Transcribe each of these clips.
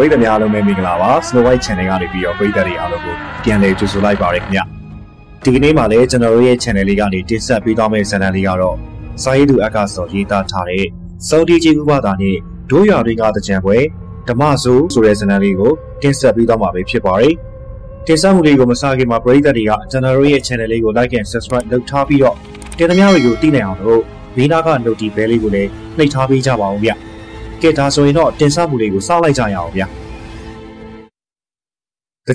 ပရိသတ်များအားလုံးပဲမင်္ဂလာပါ Snow White Channel ကနေပြီးတော့ပရိသတ်တွေအားလုံးကိုပြန်လည်ကြိုဆိုလိုက်ပါရခင်ဗျဒီကနေ့မှလည်းကျွန်တော်တို့ရဲ့ channel လေးကနေတင်ဆက်ပေးသွားမယ့်ဇာတ်လမ်းလေးကတော့စာရေးသူအက္ခစောရေးသားထားတဲ့စောတီကြီးကူပါတာနဲ့ဒိုးရွာတွေကတကြံပွဲဓမ္မဆိုဆိုတဲ့ဇာတ်လမ်းလေးကိုတင်ဆက်ပေးသွားမှာပဲဖြစ်ပါတယ်တင်ဆက်မှုလေးကိုမစခင်မှာပရိသတ်တွေကကျွန်တော်တို့ရဲ့ channel လေးကို like and subscribe လုပ်ထားပြီးတော့တင်သမျှတွေကိုသိနိုင်အောင်လို့ဘေးနားက notification bell လေးကိုလည်းနှိပ်ထားပေးကြပါဦးဗျ ကဲဒါဆိုရင်တော့တင်ဆက်မှုလေးကိုစောင့်လိုက်ကြရအောင်ဗျ။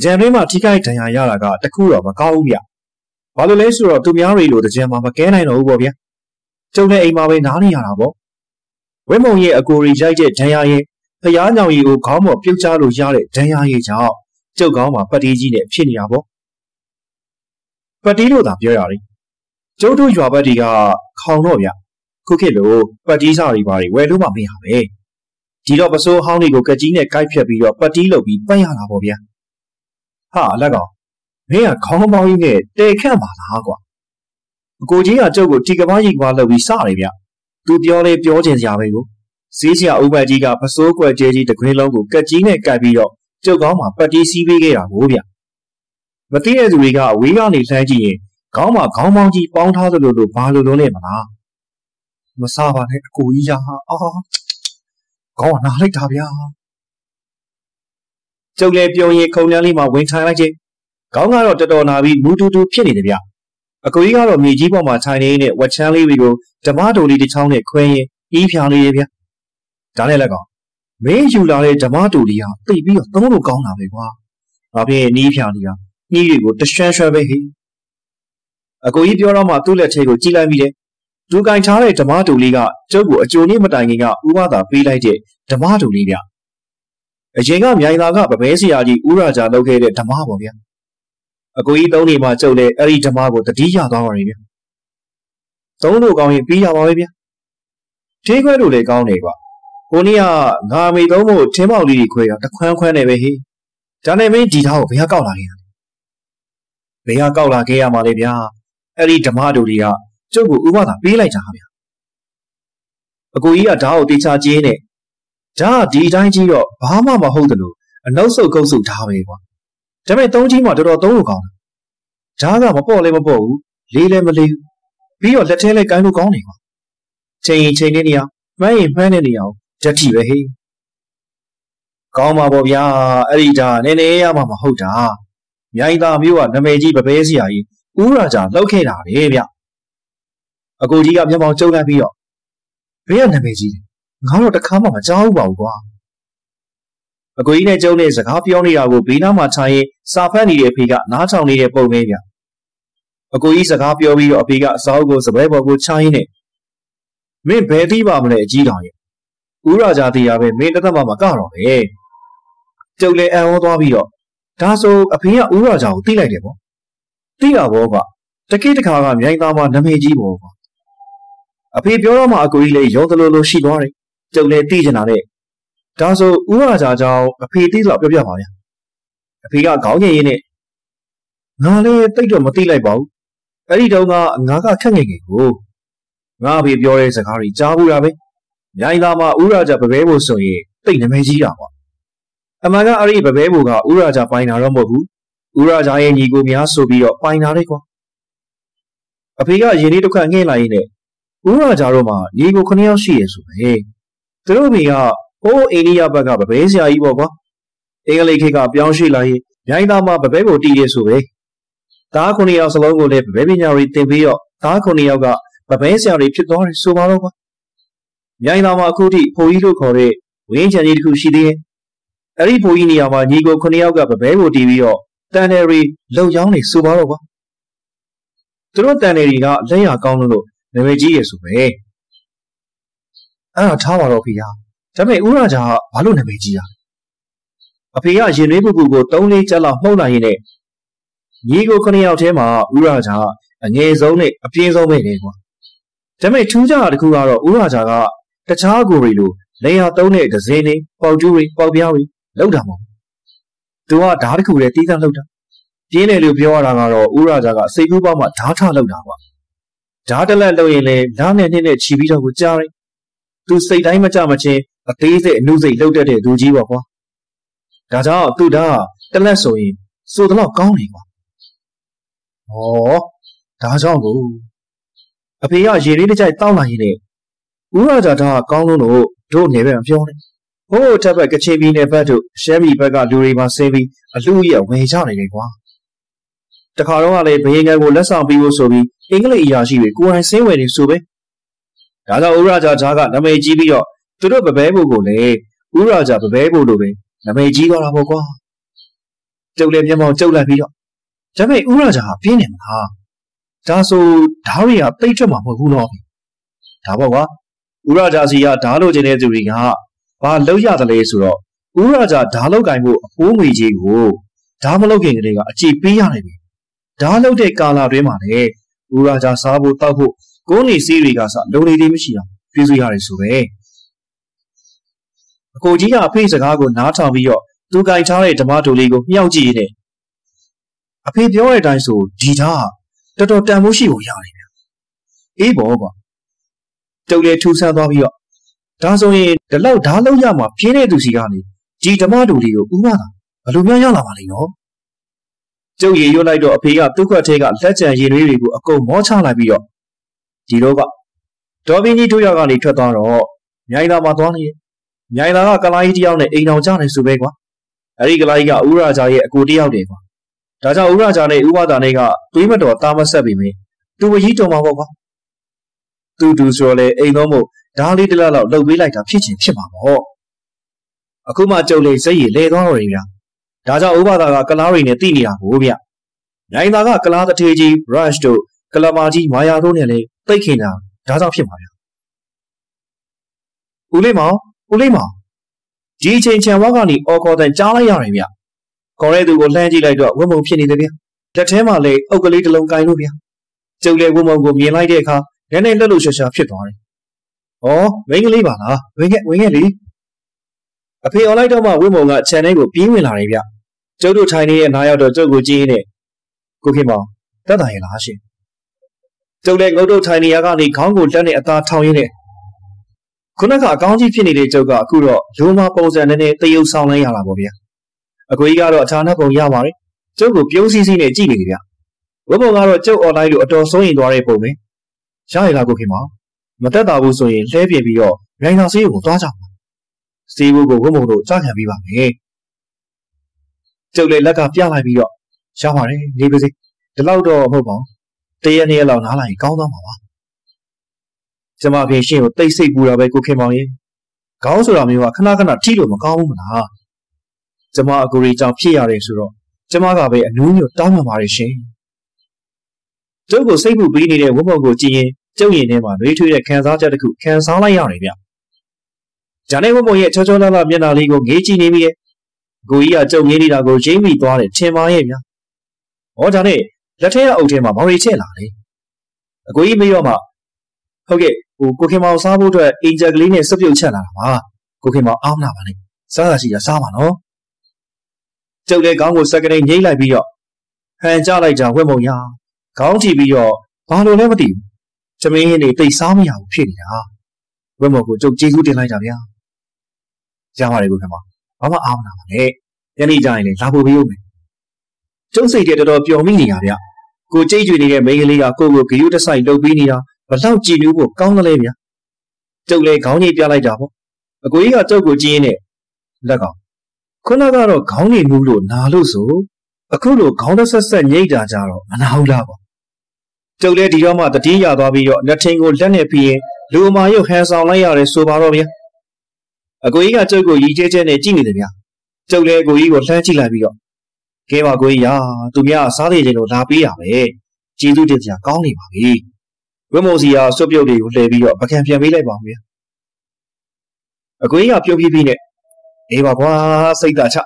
ကြံတွင်းမှာထိခိုက်ဒဏ်ရာရတာကတခုတော့မကောင်းဘူးဗျ။ဘာလို့လဲဆိုတော့သူများတွေလိုကြံမှာမကဲနိုင်တော့ဘူးပေါ့ဗျာ။ကျုံတဲ့အိမ်မှာပဲနားနေရတာပေါ့။ဝင်းမုံရဲ့အကိုရီရိုက်တဲ့ဒဏ်ရာရဲ့ဖျားညောင်ရီကိုခေါင်းပေါ်ပြုတ်ချလို့ရတဲ့ဒဏ်ရာရဲ့ကြောင့်ကျုပ်ကောင်းမှာပတ်တီးကြီးနဲ့ဖြစ်နေတာပေါ့။ပတ်တီးလို့သာပြောရတယ်။ကျုပ်တို့ရွာဘက်တီကခေါင်တော့ဗျ။ခုခေတ်လိုပတ်တီးစာတွေပါတွေဝယ်လို့မှမရပဲ။ ဒီတော့ပစိုးဟောင်းတွေကိုကကြီးနဲ့ကိုက်ဖြတ်ပြီးတော့ပတ်တီးလုပ်ပြီးပတ်ရတာပေါ့ဗျာဟာလက်ကောင်မင်းကခေါင်းပေါင်းကြီးနဲ့တဲခန့်ပါလားကွာအကိုကြီးကကျုပ်ကိုတီကဘာကြီးကွာလုပ်ပြီးစတယ်ဗျသူပြောလေပြောချင်စရာပဲကိုစီးစရာဥပကြီးကပစိုးကွက်ကျဲကြီးတခွင်းလုံးကိုကကြီးနဲ့ကိုက်ပြီးတော့ကျုပ်ကောင်းမှာပတ်တီးစီးပေးခဲ့တာကိုဗျမသိတဲ့သူတွေကအဝေးကနေလှမ်းကြည့်ရင်ခေါင်းမှာခေါင်းပေါင်းကြီးပေါင်းထားသလိုလိုဘာလိုလုံးလဲမလားမစားပါနဲ့အကိုကြီးရာအာ ကောင်းကနားလိုက်တာဗျာကျုပ်လည်းပြုံရင်ခုံတန်းလေးမှာဝင်ထိုင်လိုက်ချင်းခေါင်းကတော့တော်တော်နာပြီးမူတူတူဖြစ်နေတယ်ဗျအကိုကြီးကတော့မြေကြီးပေါ်မှာထိုင်နေတဲ့ဝက်ချမ်းလေးတွေကိုဓမ္မတိုလေးတစ်ချောင်းနဲ့ခွဲရင်အီးဖြာနေရဗျဒါနဲ့လည်းကောင်မင်းယူလာတဲ့ဓမ္မတိုလေးဟာသိပြီးတော့သုံးလို့ကောင်းတာပဲကွာဘာဖြစ်နီးဖြာနေတာညှိတွေကိုတရွှန်းရွှန်းပဲဟေးအကိုကြီးပြောတော့မှသူ့လက်ထဲကိုကြည့်လိုက်မိတယ် သူကင်ထားတဲ့ဓမ္မတူလေးကကျုပ်ကိုအကြိုနေ့မတိုင်ခင်ကဥပဒါပေးလိုက်တဲ့ဓမ္မတူလေးဗျအရင်ကမြိုင်သာကပပဲဆရာကြီးဥရာဂျာလုပ်ခဲ့တဲ့ဓမ္မပေါ့ဗျအကိုကြီးသုံးနေမှာကျုပ်လည်းအဲ့ဒီဓမ္မကိုတတိယသွားပါရင်ဗျသုံးလို့ကောင်းရင်ပြီးရပါပဲဗျထေးခွဲတို့လည်းကောင်းတယ်ကွာဟိုနေ့ကငါမေသုံးဖို့ထင်းပေါက်လေးကြီးခွဲတာတခွန်းခွန်းနေပဲဟေးဒါနဲ့မင်းဒီသားကိုဘယ်ကကောက်လာခဲ့တာဘယ်ကကောက်လာခဲ့ရမှာလဲဗျာအဲ့ဒီဓမ္မတို့တွေက ကျုပ်ကိုဥပဒါပေးလိုက်တာဗျာအကိုကြီးကဓာတ်ကိုတေချာကျင်းနဲ့ဓာတ်ဒီအတိုင်းကြီးတော့ဘာမှမဟုတ်တယ်လို့အနောက်ဆုတ်ကုတ်ဆုတ်ထားပဲကွာဒါပေမဲ့သုံးကြီးမှတော်တော်သုံးလို့ကောင်းတယ်ဓာတ်ကမပေါ့လဲမပေါ့ဘူးလေးလဲမလေးဘူးပြီးတော့လက်ထဲလဲကိုင်းလို့ကောင်းတယ်ကွာချိန်ရင်ချိန်တဲ့နေရာမှန်းရင်မှန်းတဲ့နေရာကိုဓာတ်ထိပဲဟေးကောင်းပါပေါ့ဗျာအဲ့ဒီဓာတ်နည်းနည်းရမှမဟုတ်တာမြိုင်သားမျိုးကနမယ်ကြီးပပဲစရာကြီးဥရာကြလောက်ခဲ့တာလေဗျ အကိုကြီးကမျက်မှောင်ကျုံလိုက်ပြီးတော့ဘေးကနာမည်ကြီးငါတော့တခါမှမကြောက်ဘူးပါဘူးကွာအကိုကြီးနဲ့ကျုံနဲ့စကားပြောနေတာကိုဘေးနားမှာထိုင်ရင်စာဖတ်နေတဲ့အဖေကနားထောင်နေတဲ့ပုံပဲဗျအကိုကြီးစကားပြောပြီးတော့အဖေကအစားအုပ်ကိုစပွဲပေါ်ကိုချရင်းနဲ့မင်းဘယ်သိပါမလဲအကြီးတော်ရဲ့ဦးရာဂျာတရားပဲမင်းတသက်မှမကတော့ပဲကျုပ်လည်းအံ့ဩသွားပြီးတော့ဒါဆိုအဖေကဦးရာဂျာကိုသိလိုက်တယ်ပေါ့သိတာပေါ့ကွာတကိတခါကမြိုင်သားမှာနာမည်ကြီးပေါ့ကွာ အဖေပြောတော့မှအကိုကြီးလည်းရောသလိုလိုရှိသွားတယ်ကျုပ်လည်းသိချင်တာနဲ့ဒါဆိုဥရကြကြောင်းအဖေသိတော့ပြောပြပါဗျာအဖေကခေါင်းငယ်ရင်းနဲ့ငါလည်းတိတ်တော့မသိလိုက်ပါဘူးအဲ့ဒီတုန်းကငါကခက်ငယ်ငယ်ကိုငါအဖေပြောတဲ့စကားတွေကြားဘူးတာပဲမြိုင်သားမှာဥရကြပပဲဖို့ဆိုရင်တိတ်နမဲကြီးတာပေါ့အမှန်ကအဲ့ဒီပပဲဖို့ကဥရကြပိုင်တာတော့မဟုတ်ဘူးဥရကြရဲ့ညီကိုများဆိုပြီးတော့ပိုင်တာလေကွာအဖေကရင်လေးတစ်ခါငှဲ့လိုက်ရင်းနဲ့ ဦးရာကြတော့မှညီကို9ယောက်ရှိရဆိုပဲသူတို့မိကဟိုးအိန္ဒိယဘက်ကဗပဲဆရာကြီးပေါ့ကွာအင်္ဂလိပ်ခေတ်ကပြောင်းရွှေ့လာရင်မြိုင်းသားမှာဗပဲကိုတီးရဆိုပဲသား9ယောက်စလုံးကိုလည်းဗပဲပညာတွေသင်ပြီးတော့သား9ယောက်ကဗပဲဆရာတွေဖြစ်သွားတယ်ဆိုပါတော့ကွာမြိုင်းသားမှာအခုထိဖိုကြီးလို့ခေါ်တဲ့ဝင်းချန်ကြီးတစ်ခုရှိသေးတယ်အဲ့ဒီဖိုကြီးနေရာမှာညီကို9ယောက်ကဗပဲကိုတီးပြီးတော့တန်တယ်ရီလုံချောင်းနေဆိုပါတော့ကွာသူတို့တန်တယ်ရီကလက်ရကောင်းလို့ နာမည်ကြီးရယ်ဆိုပဲအဲ့ဒါထားပါတော့ဖေဟာဒါပေမဲ့ဦးရာဂျာဘာလို့နာမည်ကြီးတာအဖေကရင်လေးပူပူကို၃လေးချက်လောက်မှုတ်လိုက်ရင်းနဲ့ညီကိုခဏယောက်ထဲမှာဦးရာဂျာအငယ်ဆုံးနဲ့အပြင်းဆုံးပဲလေကွာဒါပေမဲ့ထူးခြားတာတစ်ခုကတော့ဦးရာဂျာကတခြားကိုရီလိုလေယာသုံးတဲ့ဒဇင်းတွေပေါက်ကျူးတွေပေါက်ပြားတွေလောက်တာမဟုတ်သူကဓာတ်တစ်ခုတည်းတီးသန့်လောက်တာပြင်းတယ်လို့ပြောရတာကတော့ဦးရာဂျာကစိတ်ကူးပေါက်မှဓာတ်ထလောက်တာကွာ ဓာတ်တလက်လုပ်ရင်လည်းလားနဲ့နှစ်နဲ့ချီပြီးတော့ကိုကြားတယ်သူစိတ်တိုင်းမကြမချင်းအသေးစိတ်အနုစိတ်လှုပ်တတ်တဲ့သူကြီးပေါ့ကွာဒါကြောင့်သူ့ဓာတ်တလက်ဆိုရင်စိုးတော့ကောင်းနေကွာ။ဩဒါကြောင့်ကိုအဖေကရေလေးတစ်ကြိုက်တောင်းလာရင်လေဦးရာဇာဓာတ်ကောင်းလို့လို့တို့ငယ်ပဲမပြောနဲ့။ဟိုးထက်ဘက်ကချင်ပြည်နယ်ဘက်တို့ရှမ်းပြည်ဘက်ကလူတွေပါဆင်းပြီးအလူကြီးအဝင်ချနေတယ်ကွာ။ တခါတော့ကလည်းဘယင်ငံကိုလက်ဆောင်ပြီးဖို့ဆိုပြီးအင်္ဂလိပ်အရာရှိတွေကိုယ်တိုင်ဆင်းဝယ်နေဆိုပဲ။ဒါကြောင့်ဦးရာဇာဓာတ်ကနာမည်ကြီးပြီးတော့သူတို့ပပဲဖို့ကိုလည်းဦးရာဇာပပဲဖို့လိုပဲနမိတ်ကြီးသွားတာပေါ့ကွာကျုပ်လည်းမျက်မှောက်ကျုပ်လိုက်ပြီးတော့ဒါပေမဲ့ဥရဂျာဟာပြင်းနေမှာဒါဆိုဓာရီကတိတ်ထွက်မှာမဟုတ်ဘူးတော့ဒါပေါ့ကွာဥရဂျာစီကဓာလို့ခြင်းတဲ့သူတွေကဘာလောက်ရတယ်လဲဆိုတော့ဥရဂျာဓာလောက်ကင်ဖို့အဖိုးငွေကြီးကိုဓာမလောက်ခင်ကလေးကအကြည့်ပေးရတယ်ပြီ ဓာလောက်တဲ့ကာလာတွင်းမှာလေဥရဂျာစားဖို့တောက်ဖို့ကိုးနေစီးတွေကစလုံနေသေးမရှိအောင်ပြုစုရတယ်ဆိုပဲအကိုကြီးကအဖေစကားကိုနားထောင်ပြီးတော့သူကင်ထားတဲ့ဓမ္မတူလေးကိုမြှောက်ကြည့်နေအဖေပြောတဲ့အတိုင်းဆိုဒီသားတော်တော်တန်ဖိုးရှိဖို့ရတယ်ဗျအေးဘောကွာတုတ်လေထူဆန်းသွားပြီးတော့ဒါဆိုရင်ဒီလောက်ဓာတ်လုံးရမှာပြင်းတဲ့သူစီကနေဒီဓမ္မတူလေးကိုဥမသာဘလို့များရလာပါလိမ့်နော် ကျုပ်ရေရွတ်လိုက်တော့အဖေကသူ့ခွက်ထဲကလက်ကျန်ရေနွေးတွေကိုအကုန်မောချလိုက်ပြီးတော့ဒီတော့ကဒေါ်ဘင်းကြီးတို့ရောက်ကနေထွက်သွားတော့မြိုင်သာမှာသွားနေတယ်မြိုင်သာကကလာကြီးတယောက်နဲ့အိမ်အောင်ကြတယ်ဆိုပဲကွာအဲ့ဒီကလာကြီးကဥရဂျာရဲ့အကိုတယောက်တည်းကွာဒါကြောင့်ဥရဂျာနဲ့ဥပဒါနဲ့ကသွေးမတော်တာမဆက်ပြီမင်းသူဝကြီးတော်မှာပေါ့ကွာသူတူဆိုလေအိမ်တော်မို့ဓာလေးတစ်လက်လောက်လှုပ်ပေးလိုက်တာဖြစ်ချင်ဖြစ်မှာပေါ့အခုမှကြုံလေစိတ်ရည်လဲသွားတော့တယ်ဗျာ ဒါကြောင့်ဥပဒါကကလားတွေနဲ့တိနေတာကိုဗျမြိုင်သာကကလားတထေကြီး rush တို့ကလမာကြီးမာယာတို့နဲ့လေတိတ်ခင်တာဒါကြောင့်ဖြစ်မှာဗျာဦးလေးမောင်ဦးလေးမောင်ဒီအချိန်ချံဝါကနေအော်ခေါ်တဲ့ကြားလိုက်ရတယ်ဗျခေါ်တဲ့သူကိုလှမ်းကြည့်လိုက်တော့ဝတ်မုံဖြစ်နေတယ်ဗျလက်ထဲမှာလေအုပ်ကလေးတစ်လုံးကင်လို့ဗျကျုပ်လေဝတ်မုံကိုမြင်လိုက်တဲ့အခါနည်းနည်းလှက်လို့ရှာရှာဖြစ်သွားတယ်ဩမိန်းကလေးပါလားဝင်ခဲ့ဝင်ခဲ့လေအဖေអော်လိုက်တော့မှဝတ်မုံကခြံထဲကိုပြေးဝင်လာတယ်ဗျ ကျုပ်တို့ထိုင်နေတဲ့နားရောက်တော့ကျုပ်ကိုကြည့်နေကိုခင်မောင်တက်တာရလားရှင်ကျုပ်လည်းငုတ်တုတ်ထိုင်နေရကနေခေါင်းကိုလက်နဲ့အသာထောင်ရင်းနဲ့ခုနကအကောင်းကြီးဖြစ်နေတဲ့ကျုပ်ကအခုတော့ရိုးမပုံစံနဲ့တရုပ်ဆောင်လိုက်ရတာပေါ့ဗျာအကွေးကတော့အထာနဲ့ပုံရပါတယ်ကျုပ်ကိုပြုံးစည်းစည်းနဲ့ကြည့်နေတယ်ဗျဝက်ပုံကတော့ကျုပ်အွန်လိုင်းလို့အတော်ဆုံးရင်သွားတဲ့ပုံပဲရရလားကိုခင်မောင်မတက်တာဘူးဆိုရင်လှဲပြပြီးတော့ရိုင်းသာဆေးကိုသွားကြပါစီးဘူးကိုဝက်ပုံတို့ကြားခံပြီးပါမယ် ကျုပ်လည်းလက်ကပြလိုက်ပြီးတော့ရပါတယ်နေပါစေဒီလောက်တော့မဟုတ်ပါဘူးတရက်နှစ်ရက်လောက်နားလိုက်ရင်ကောင်းသွားမှာပါကျမဖေရှင်းကိုတိတ်ဆိတ်ပူတာပဲကိုခင်မောင်ရေခေါင်းဆိုတာမျိုးကခဏခဏထိလို့မကောင်းဘူးမလားကျမအကူရီကြောင့်ဖြစ်ရတယ်ဆိုတော့ကျမကပဲအနူးညွတ်တောင်းပန်ပါတယ်ရှင်ကျုပ်ကိုစိတ်ပူပြီးနေတဲ့ဝတ်ပုံကိုကြည့်ရင်ကျုပ်ရင်ထဲမှာနှွေးထွေးတဲ့ခံစားချက်တစ်ခုခံစားလိုက်ရတယ်ဗျဂျာနေဝတ်ပုံရဲ့ချောချောလာလာမျက်နှာလေးကိုငေးကြည့်နေမိရဲ့ ကိုကြီးကကျုပ်ငေးနေတာကိုရိမ့်မိသွားတယ်ထင်ပါရဲ့ဗျဟောဒါနဲ့လက်ထဲကအုပ်ထဲမှာမော်ရီချက်လာတယ်အကိုကြီးမေးတော့မှဟုတ်ကဲ့ဟိုကိုခင်မောင်စားဖို့အတွက်အင်ဂျယ်ကလေးနဲ့စပြုတ်ချက်လာတာပါကိုခင်မောင်အောင်းလာပါနဲ့စားတာရှိတာစားပါနော်ကျုပ်လည်းခေါင်းကိုစက်ကနေငိမ့်လိုက်ပြီးတော့ဟန်ကြလိုက်ကြဝက်မုံရခေါင်းကြည့်ပြီးတော့ဘာလို့လဲမသိဘူးချမင်းဟင်းတွေတိတ်စားမရဘူးဖြစ်နေတာဝက်မုံကိုကျုပ်ကျေးဇူးတင်လိုက်ကြဗျာရပါတယ်ကိုခင်မောင် ဘာမှအားမနာပါနဲ့ညနေကျရင်လည်းလာဖို့ပြီးဦးမယ်ကျုပ်စိတ်ထဲတော်တော်ပျော်မိနေတာဗျကိုကြိတ်ကြွနေတဲ့မိန်းကလေးကကိုကိုဂယုတဆိုင်လှုပ်ပြီးနေတာဘလောက်ကြည်နူးဖို့ကောင်းသလဲဗျာကျုပ်လည်းခေါင်းကြီးပြလိုက်တာပေါ့အကိုကြီးကကျုပ်ကိုကြည့်ရင်းနဲ့လက်ကောင်ခုနကတော့ခေါင်းကြီးမူးလို့နာလို့ဆိုအခုလိုခေါင်းတစ်ဆက်ဆက်ညိတ်တာကြတော့မနာဘူးလားပေါ့ကျုပ်လည်းဒီတော့မှတတိယသွားပြီးတော့လက်ထင်းကိုလက်နဲ့ပြီးရင်လူအမာရုပ်ဟန်ဆောင်လိုက်ရတယ်ဆိုပါတော့ဗျာ အကိုကြီးကကျုပ်ကိုရီကျဲကျဲနဲ့ကြည့်နေတယ်ဗျာကျုပ်လည်းအကိုကြီးကိုလှမ်းကြည့်လိုက်ပြီးတော့ကဲပါကိုကြီးရာသူများစားသေးတယ်လို့လာပေးရပဲကျေးဇူးတင်စရာကောင်းနေပါပြီဝင်းမော်စီကစွပ်ပြုတ်တွေကိုလှည့်ပြီးတော့ပကံပြန်ပေးလိုက်ပါဦးဗျာအကွေးကပြုတ်ပြီးပြီးနဲ့အေးပါကွာစိတ်သာချ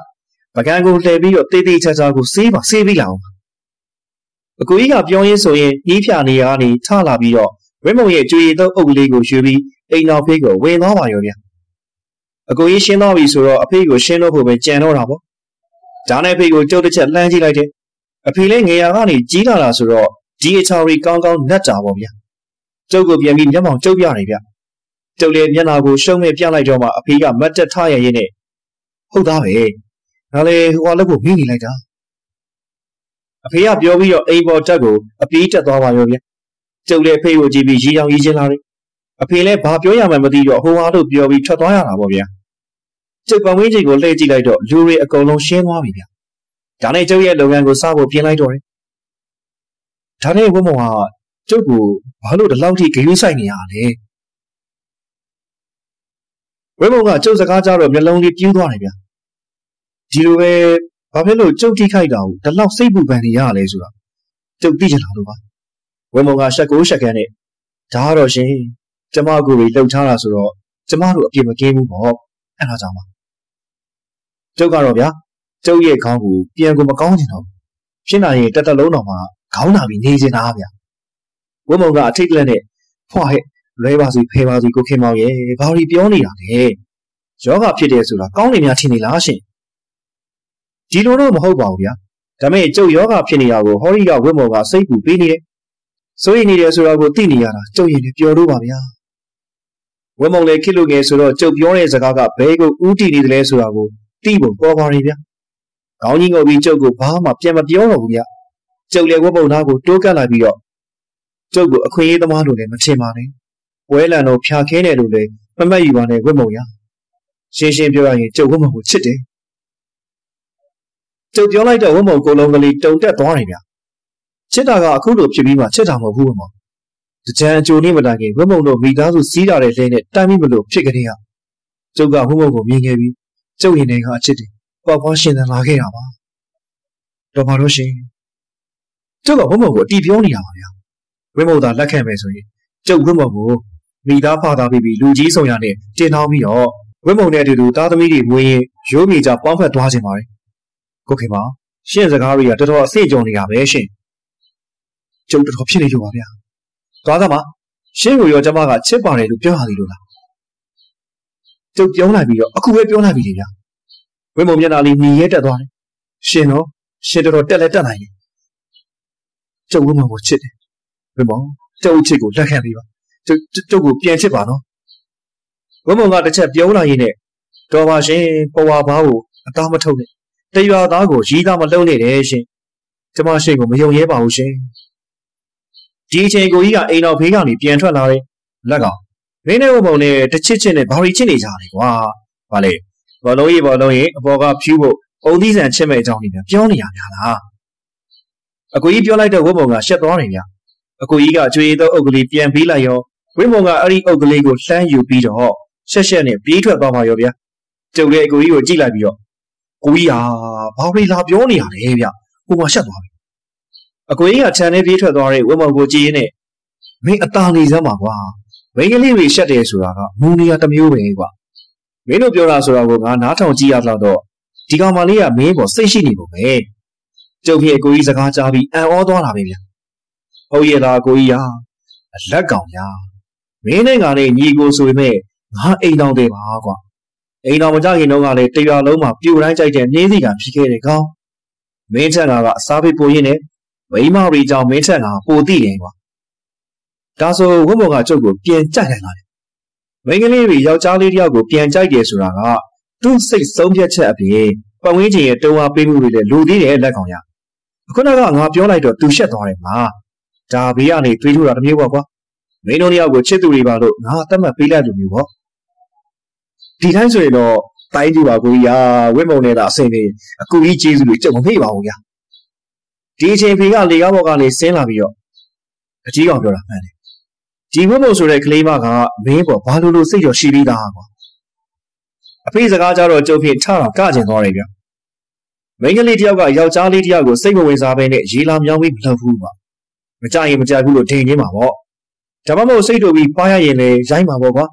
ပကံကိုလှည့်ပြီးတော့တေးသေးချာချာကိုစေးပါစေးပြီးလာအောင်အကွေးကပြောရင်းဆိုရင်ကြီးဖြာနေရကနေထလာပြီးတော့ဝင်းမော်ရဲ့ကြွေရည်သောအုပ်ကလေးကိုယူပြီးအိမ်တော်ဖေးကိုဝင်သွားပါရောဗျာ အကိုကြီးရှင်းသွားပြီဆိုတော့အဖေကိုရှင်းတော့ဖို့ပဲကြံတော့တာပေါ့။ဒါနဲ့အဖေကိုကြုတ်တစ်ချက်လှမ်းကြည့်လိုက်တယ်။အဖေလည်းငယ်ရာကနေကြီးလာတာဆိုတော့ဒီအချော်ရီကောင်းကောင်းနတ်တာပေါ့ဗျာ။ကျုပ်ကိုပြန်ပြီးမျက်မှောင်ကျုပ်ပြတယ်ဗျ။ကျုပ်လည်းမျက်နှာကိုရှုံးမဲ့ပြလိုက်တော့မှအဖေကမတ်တက်ထရရင်နဲ့ဟုတ်သားပဲဒါလေဟိုကလည်းကိုမိနေလိုက်တာအဖေကပြောပြီးတော့အိမ်ပေါ်တက်ကိုအပြေးတက်သွားပါရောဗျကျုပ်လည်းဖေးကိုကြည့်ပြီးရီအောင်ရီချင်းလာတယ်အဖေလည်းဘာပြောရမှန်းမသိတော့ဟိုဟာလို့ပြောပြီးထွက်သွားရတာပေါ့ဗျာ ကျုပ်ပဝင်းကြီးကိုလှည့်ကြည့်လိုက်တော့လူတွေအကုန်လုံးရှင်းသွားပြီဗျဒါနဲ့ကျုပ်ရဲ့လုပ်ငန်းကိုစဖို့ပြင်လိုက်တော့တယ်ဒါနဲ့ဝမုံကကျုပ်ကိုဘာလို့ဒီလောက်ထိဂရုစိုက်နေရလဲဝဲမုံကကျုပ်စကားကြတော့မျက်လုံးလေးပြူးသွားတယ်ဗျဒီလိုပဲဘာဖြစ်လို့ကျုပ်ထိခိုက်တာကိုဒီလောက်စိတ်ပူပန်နေရလဲဆိုတာကျုပ်သိချင်တာလို့ပါဝဲမုံကရှက်ကိုရှက်ကန်းနဲ့ဒါကတော့ရှင်ကျမကိုယ်ကြီးလှုပ်ထားတာဆိုတော့ကျမတို့အပြစ်မကင်းဘူးပေါ့အဲ့ဒါကြောင့်ပါ ကျုပ်ကတော့ဗျာကျုပ်ရဲ့ခေါင်းကိုပြန်ကိုမကောင်းချင်တော့ဖြစ်နိုင်ရင်တက်တက်လုံးတော်မှာခေါင်းနာပြီးနေနေတာဗျာဝမုံကအထိတ်လက်နဲ့ဖွာဟဲ့လွဲပါစီဖဲပါစီကိုခင်မောင်ရဲ့ဘာလို့ပြောနေတာလဲယောဂဖြစ်တယ်ဆိုတာကောင်းနေများထင်နေလားရှင်ဒီလိုတော့မဟုတ်ပါဘူးဗျာဒါမဲ့ကျုပ်ယောဂဖြစ်နေတာကိုဟောရီကဝမုံကစိတ်ပူပေးနေတယ်စိုးရိမ်နေတယ်ဆိုတာကိုသိနေရတာကျုပ်ရင်လည်းပျော်လို့ပါဗျာဝမုံလည်းခစ်လို့ငယ်ဆိုတော့ကျုပ်ပြောတဲ့စကားကဘဲကိုဥတီနေတယ်လဲဆိုတာကို သိဖို့ပေါ်ပါနေဗျာခေါင်းကြီးငုပ်ပြီးကျုပ်ကိုဘာမှပြန်မပြောတော့ဘူးဗျာကျုပ်လည်းဝမုံသားကိုတိုးကပ်လိုက်ပြီးတော့ကျုပ်ကိုအခွင့်အရေးသမားလို့လည်းမထင်ပါနဲ့ဝဲလန်တော့ဖြာခင်းတယ်လို့လည်းမမှတ်ယူပါနဲ့ဝမုံရရှင်းရှင်းပြောရရင်ကျုပ်ဝမုံကိုချစ်တယ်ကျုပ်ပြောလိုက်တော့ဝမုံကိုလုံးကလေးတုံတက်သွားတယ်ဗျာချစ်တာကအခုလိုဖြစ်ပြီးမှချစ်တာမဟုတ်ဘူးဝမုံတကြံအကျိုးနေမတိုင်ခင်ဝမုံတို့မိသားစုစီးတာတဲ့လဲနဲ့တိုင်မိမလို့ဖြစ်ကြတဲ့ဟာကျုပ်ကဝမုံကိုမြင်ခဲ့ပြီး ကျုပ်ရင်ထဲကအချစ်တယ်ပွားပွားရှင်သန်လာခဲ့တာပါတော်ပါတော့ရှင်ကျုပ်ကဝမုံကိုအတီးပြောနေတာပါဗျာဝင်းမုံသာလက်ခံမယ်ဆိုရင်ကျုပ်ဝင်းမုံကိုမိသားဖသားပြီးပြီးလူကြီးဆောင်ရနဲ့တင်ထောင်းပြီးတော့ဝင်းမုံနဲ့အတူတူသားသမီးတွေမွေးရင်ရိုးမြေကြပေါင်းဖက်သွားခြင်းပါတယ်ကိုခင်ပါရှင့်စကားတွေကတော်တော်အဆင့်ကြုံနေတာပဲရှင်ကျုပ်တော်တော်ဖြစ်နေလို့ပါဗျာသွားသမားရှင်းကိုရောကျမကချစ်ပါတယ်လို့ပြောရသေးလို့လား ကျုပ်ပြောလိုက်ပြီးတော့အခုပဲပြောလိုက်ပြီလေဗျာဝင်းမုံမျက်နှာလေးညီရဲတက်သွားတယ်ရှင်တော့ရှင်တော်တော်တက်လဲတက်နိုင်တယ်ကျုပ်ဝင်းမုံကိုချစ်တယ်ဝင်းမုံကျုပ်ချစ်ကိုလက်ခံပေးပါကျုပ်ကျုပ်ကိုပြန်ချစ်ပါနော်ဝင်းမုံကတစ်ချက်ပြောလာရင်းနဲ့တော်ပါရှင်ပဝါဘားကိုအသားမထုတ်နဲ့တရွာသားကိုရီးသားမလုံးနဲ့တယ်ရှင်ကျမရှင်ကိုမယုံရဲပါဘူးရှင်ဒီအချိန်ကိုကြီးကအိမ်တော်ဖေးကနေပြန်ထွက်လာတယ်လက်ကောင် မင်းနဲ့ဝမုံနဲ့တချစ်ချစ်နဲ့ဘာရီချစ်နေကြတယ်ကွာဘာလဲဘောလုံးကြီးဘောလုံးကြီးအပေါ်ကဖြူးဖို့အုံသီးဆန်ချစ်မဲ့အကြောင်းကြီးများပြောနေရများလားအကိုကြီးပြောလိုက်တော့ဝမုံကရှက်သွားတယ်ဗျအကိုကြီးကကျွေးသောအုပ်ကလေးပြန်ပေးလိုက်ရောဝင်းမုံကအဲ့ဒီအုပ်ကလေးကိုလှမ်းယူပြီးတော့ရှက်ရှက်နဲ့ပြေးထွက်သွားပါရောဗျကျုပ်လည်းအကိုကြီးကိုကြည့်လိုက်ပြီးတော့ကိုကြီးဟာဘာလို့လာပြောနေရလဲဗျဟိုမှာရှက်သွားပြီအကိုကြီးကခြံထဲပြေးထွက်သွားတဲ့ဝင်းမုံကိုကြည့်ရင်းနဲ့မင်းအตาနေစမ်းပါကွာ မိန်းကလေးတွေရှက်တယ်ဆိုတာကမူနေရတစ်မျိုးပဲကွာမင်းတို့ပြောတာဆိုတာကိုငါနားထောင်ကြည့်ရတော့ဒီကောင်မလေးကမင်းပေါ်စိတ်ရှိနေပုံပဲကျုပ်ဖြစ်အကိုကြီးစကားကြားပြီးအံ့ဩသွားတာပဲဗျဟုတ်ရဲ့လားအကိုကြီးဟာအလက်ကောင်ညာမင်းနဲ့ငါနဲ့ညီကိုဆိုပေမဲ့ငါအိမ်တော်တယ်ပါကွာအိမ်တော်မကြခင်တော့ကလည်းတရွာလုံးမှာပြိုတိုင်းကြိုက်တဲ့နှင်းစီကဖြစ်ခဲ့တယ်ကောင်မင်းထက်ကအစားဖိပိုရင်းနဲ့မိမရီကြောင့်မင်းထက်ကပိုသိတယ်ကွာ ဒါဆိုဝတ်မော်ကကျုပ်ကိုပြန်ကြိုက်နိုင်လာတယ်မိန်းကလေးတွေယောက်ျားလေးတယောက်ကိုပြန်ကြိုက်တယ်ဆိုတာကသူ့စိတ်ဆုံးဖြတ်ချက်အပြင်ပတ်ဝန်းကျင်ရဲ့တုံးအားပေးမှုတွေလည်းလူသေးတယ်လက်ကောင်ရခုနကငါပြောလိုက်တော့သူရှက်သွားတယ်မှာဒါဘေးကနေတွေးထိုးတာတမျိုးပေါ့ကွာမင်းတို့တယောက်ကိုချစ်သူတွေပါလို့ငါအသက်မပေးလိုက်လို့မျိုးပေါ့ဒီတိုင်းဆိုရင်တော့တိုင်းကြည့်ပါကိုကြီးရာဝင့်မုံနေတာအစင်နေအကူကြီးကျေးဇူးတွေကြုံမမေ့ပါဘူးဗျာဒီအချိန်ဖေကလေကားဘော်ကနေဆင်းလာပြီးတော့အကြီးကောင်ပြောတာမှန်တယ် ဒီဝင့်မုံဆိုတဲ့ကလေးမကမင်းပေါ်ဘာလို့လို့စိတ်ကြော်ရှိပြီးသားကွာအဖေစကားကြတော့ကျုပ်ဖြင့်ထတော့ကကျင်သွားတယ်ဗျမိန်းကလေးတယောက်ကယောက်ျားလေးတယောက်ကိုစိတ်မဝင်စားဘဲနဲ့ရေလာမြောင်းပြီးမလုပ်ဘူးပါမကြရင်မကြဘူးလို့ထင်နေမှာပေါ့ဒါမှမဟုတ်စိတ်တူပြီးပါရရင်လည်းရိုင်းမှာပေါ့ကွာ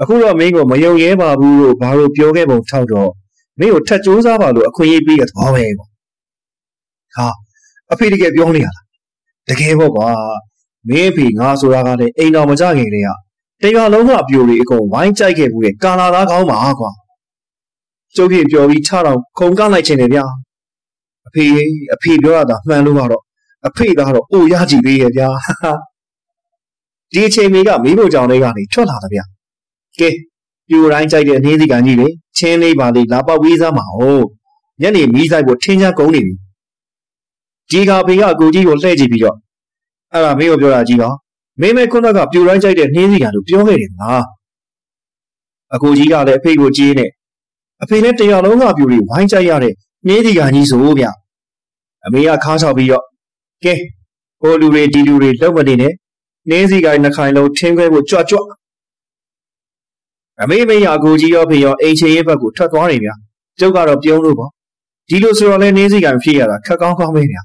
အခုတော့မင်းကိုမယုံရဲပါဘူးလို့ဘာလို့ပြောခဲ့ပုံထောက်တော့မင်းကိုထက်ကြိုးစားပါလို့အခွင့်အရေးပေးတဲ့သဘောပဲကွာဟာအဖေတကယ်ပြောနေရလားတကယ်ပေါ့ကွာ မင်းအဖေငါဆိုတာကလည်းအိမ်တော်မကြခင်တည်းကတရားလုံးကအပြိုတွေအကုန်ဝိုင်းကြိုက်ခဲ့ဘူးတဲ့ကာလာသားကောင်းပါကွာကျုပ်ကြီးပြောပြီးထတော့ခုံကလိုက်ခြင်းတယ်ဗျာအဖေအဖေပြောရတာမှန်လို့ကတော့အဖေကတော့အိုရကြည့်သေးရဲ့ဗျာဒီအချိန်တွေကမီးဖို့ကြောင်တွေကနေထွက်လာတယ်ဗျာကဲပြိုတိုင်းကြိုက်တဲ့နေစီကန်ကြီးလေချင်းလေးပါလေးလာပေါက်ပြီးစမ်းပါဦးညနေမီးဆိုင်ဖို့ထင်းချမ်းကုန်နေပြီဒီကဖေကအကူကြီးကိုလှည့်ကြည့်ပြီးတော့ အဲ့ဒါမင်းကိုပြောတာကြီးပါမင်းမဲခုနကပြူရိုင်းကြိုက်တဲ့နှင်းစီကလို့ပြောခဲ့တယ်ငါအကူကြီးကလည်းအဖေကိုကြီးနေအဖေနဲ့တရားလုံးကပြူတွေဝိုင်းကြိုက်ရတဲ့နှင်းစီကကြီးဆိုဗျအမေကခါချောက်ပြီးတော့ကဲဟိုလူတွေဒီလူတွေလောက်မနေနဲ့နှင်းစီကနှခိုင်လုံးထင်းခွဲဖို့ကြွကြွအမေမေရအကူကြီးရောဖေရောအိမ်ချေရဲ့ဘက်ကိုထွက်သွားတယ်ဗျကျုပ်ကတော့ပြုံးလို့ပေါ့ဒီလိုဆိုတော့လဲနှင်းစီကဖြစ်ရတာခက်ကောင်းကောင်းပဲဗျ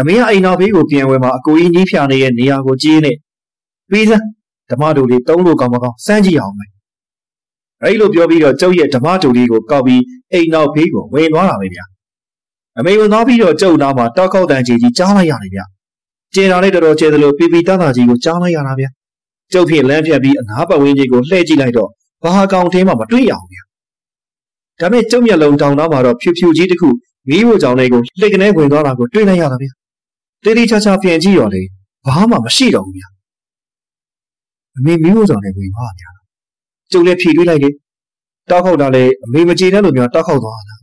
အမေကအိမ်နောက်ဘေးကိုပြန်ဝဲမှာအကိုကြီးကြီးဖြာနေတဲ့နေရာကိုကြီးနေပြီးစမ်းဓမ္မတူလေးတုံးလို့ကောင်းမကောင်းစမ်းကြည့်အောင်မယ်အဲ့လိုပြောပြီးတော့ကျုပ်ရဲ့ဓမ္မတူလေးကိုကောက်ပြီးအိမ်နောက်ဘေးကိုဝင်သွားတာပဲဗျအမေဝင်သွားပြီးတော့ကျုပ်နားမှာတောက်ခောက်တန်ကြီးကြီးကြားလိုက်ရတယ်ဗျကျေတာလေးတော်တော်ကျေသလိုပီပီတန်းတာကြီးကိုကြားလိုက်ရတာဗျကျုပ်ဖြစ်လမ်းဖြတ်ပြီးအနားပတ်ဝန်းကျင်ကိုလှည့်ကြည့်လိုက်တော့ဘာဟာကောင်ထဲမှာမတွေ့ရအောင်ဗျဒါပေမဲ့ကျုပ်မျက်လုံးတောင်သားမှာတော့ဖြူဖြူကြီးတစ်ခုမီးဖို့ကြောင်လေးကိုလှိတ်ကနေဝင်သွားတာကိုတွေ့လိုက်ရတာဗျ တေးသေးချာချာပြန်ကြည့်ရောလေဘာမှမရှိတော့ဘူးဗျအမေမီးဖို့ကြောင်လေးဝင်သွားဗျကျုပ်လည်းဖြီတွေးလိုက်လေတောက်ခောက်တာလေအမေမကြည်တဲ့လိုမျိုးတောက်ခောက်သွားတာ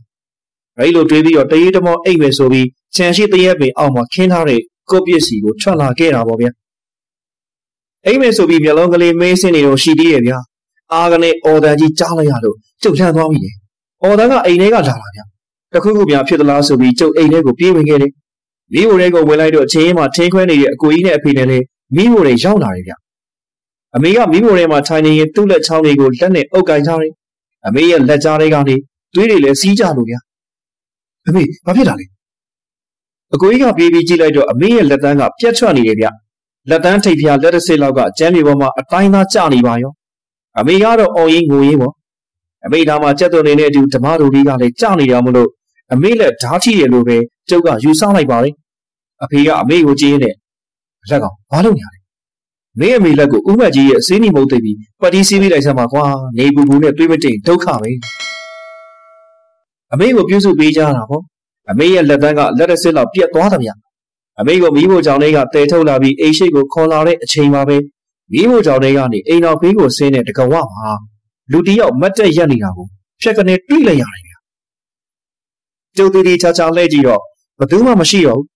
အဲဒီလိုတွေးပြီးတော့တရေတမောအိတ်မယ်ဆိုပြီးခြံရှိတရက်ပင်အောက်မှာခင်းထားတဲ့ကိုပစ္စည်းကိုထွက်လာခဲ့တာပေါ့ဗျာအိမ်မယ်ဆိုပြီးမျက်လုံးကလေးမင်းစင်းနေတော့ရှိသေးရဲ့ဗျာအားကနေအော်တန်ကြီးကြားလိုက်ရလို့ကျုပ်လန့်သွားပြီလေအော်တန်ကအိမ်ထဲကလာတာဗျာတခုခုများဖြစ်သလားဆိုပြီးကျုပ်အိမ်ထဲကိုပြေးဝင်ခဲ့တယ် မိဖို့တွေကိုဝင်လိုက်တော့အချင်းမှာထင်းခွဲနေတဲ့အကိုကြီးနဲ့အဖေနဲ့လည်းမိဖို့တွေရောက်လာတယ်ဗျအမေကမိဖို့ထဲမှာထိုင်နေရင်သူ့လက်ချောင်းတွေကိုလက်နဲ့အုပ်ကင်ထားတယ်အမေရဲ့လက်ကြားတွေကနေသွေးတွေလည်းစီးကြလို့ဗျာအမေဘာဖြစ်တာလဲအကိုကြီးကပြေးပြီးကြည့်လိုက်တော့အမေရဲ့လက်တန်းကပြတ်ထွက်နေတယ်ဗျလက်တန်းထိပ်ဖျားလက်တစ်စစ်လောက်ကကျမ်းမြေပေါ်မှာအတိုင်းသားကျနေပါရောအမေကတော့အော်ရင်ငိုရင်ပေါ့အမေဒါမှကြက်သွန်နေတဲ့အတူဓမ္မတို့လေးကလည်းကြနေရမလို့ အမေလက်ဓာတ်ထိရလို့ပဲကျုပ်ကယူဆလိုက်ပါလေအဖေကအမေကိုကြည့်နေလက်ကောင်ဘာလုပ်ညာလဲမင်းအမေလက်ကိုဥမတ်ကြီးရဲ့အစင်းနီမုတ်သိပ်ပြီးပတ်တီးစီးပြီးလိုက်စမ်းပါကွာနေပူပူနဲ့တွေးမတိန်ဒုက္ခပဲအမေကိုပြုစုပေးကြတာပေါ့အမေရဲ့လက်တန်းကလက်တစ်စစ်လောက်ပြက်သွားတယ်ဗျအမေကိုမီးဖို့ကြောင်လေးကတဲထုတ်လာပြီးအိမ်ရှိကိုခေါ်လာတဲ့အချိန်ပါပဲမီးဖို့ကြောင်လေးကနေအိမ်တော်ဖေးကိုဆင်းတဲ့တကဝမှာလူတယောက်မတ်တက်ရက်နေတာကိုဖြက်ကနေတွေးလိုက်ရတယ်ဗျ ကျုပ်တီတီချာချာလှည့်ကြည့်တော့ဘသူမှမရှိတော့ဘူး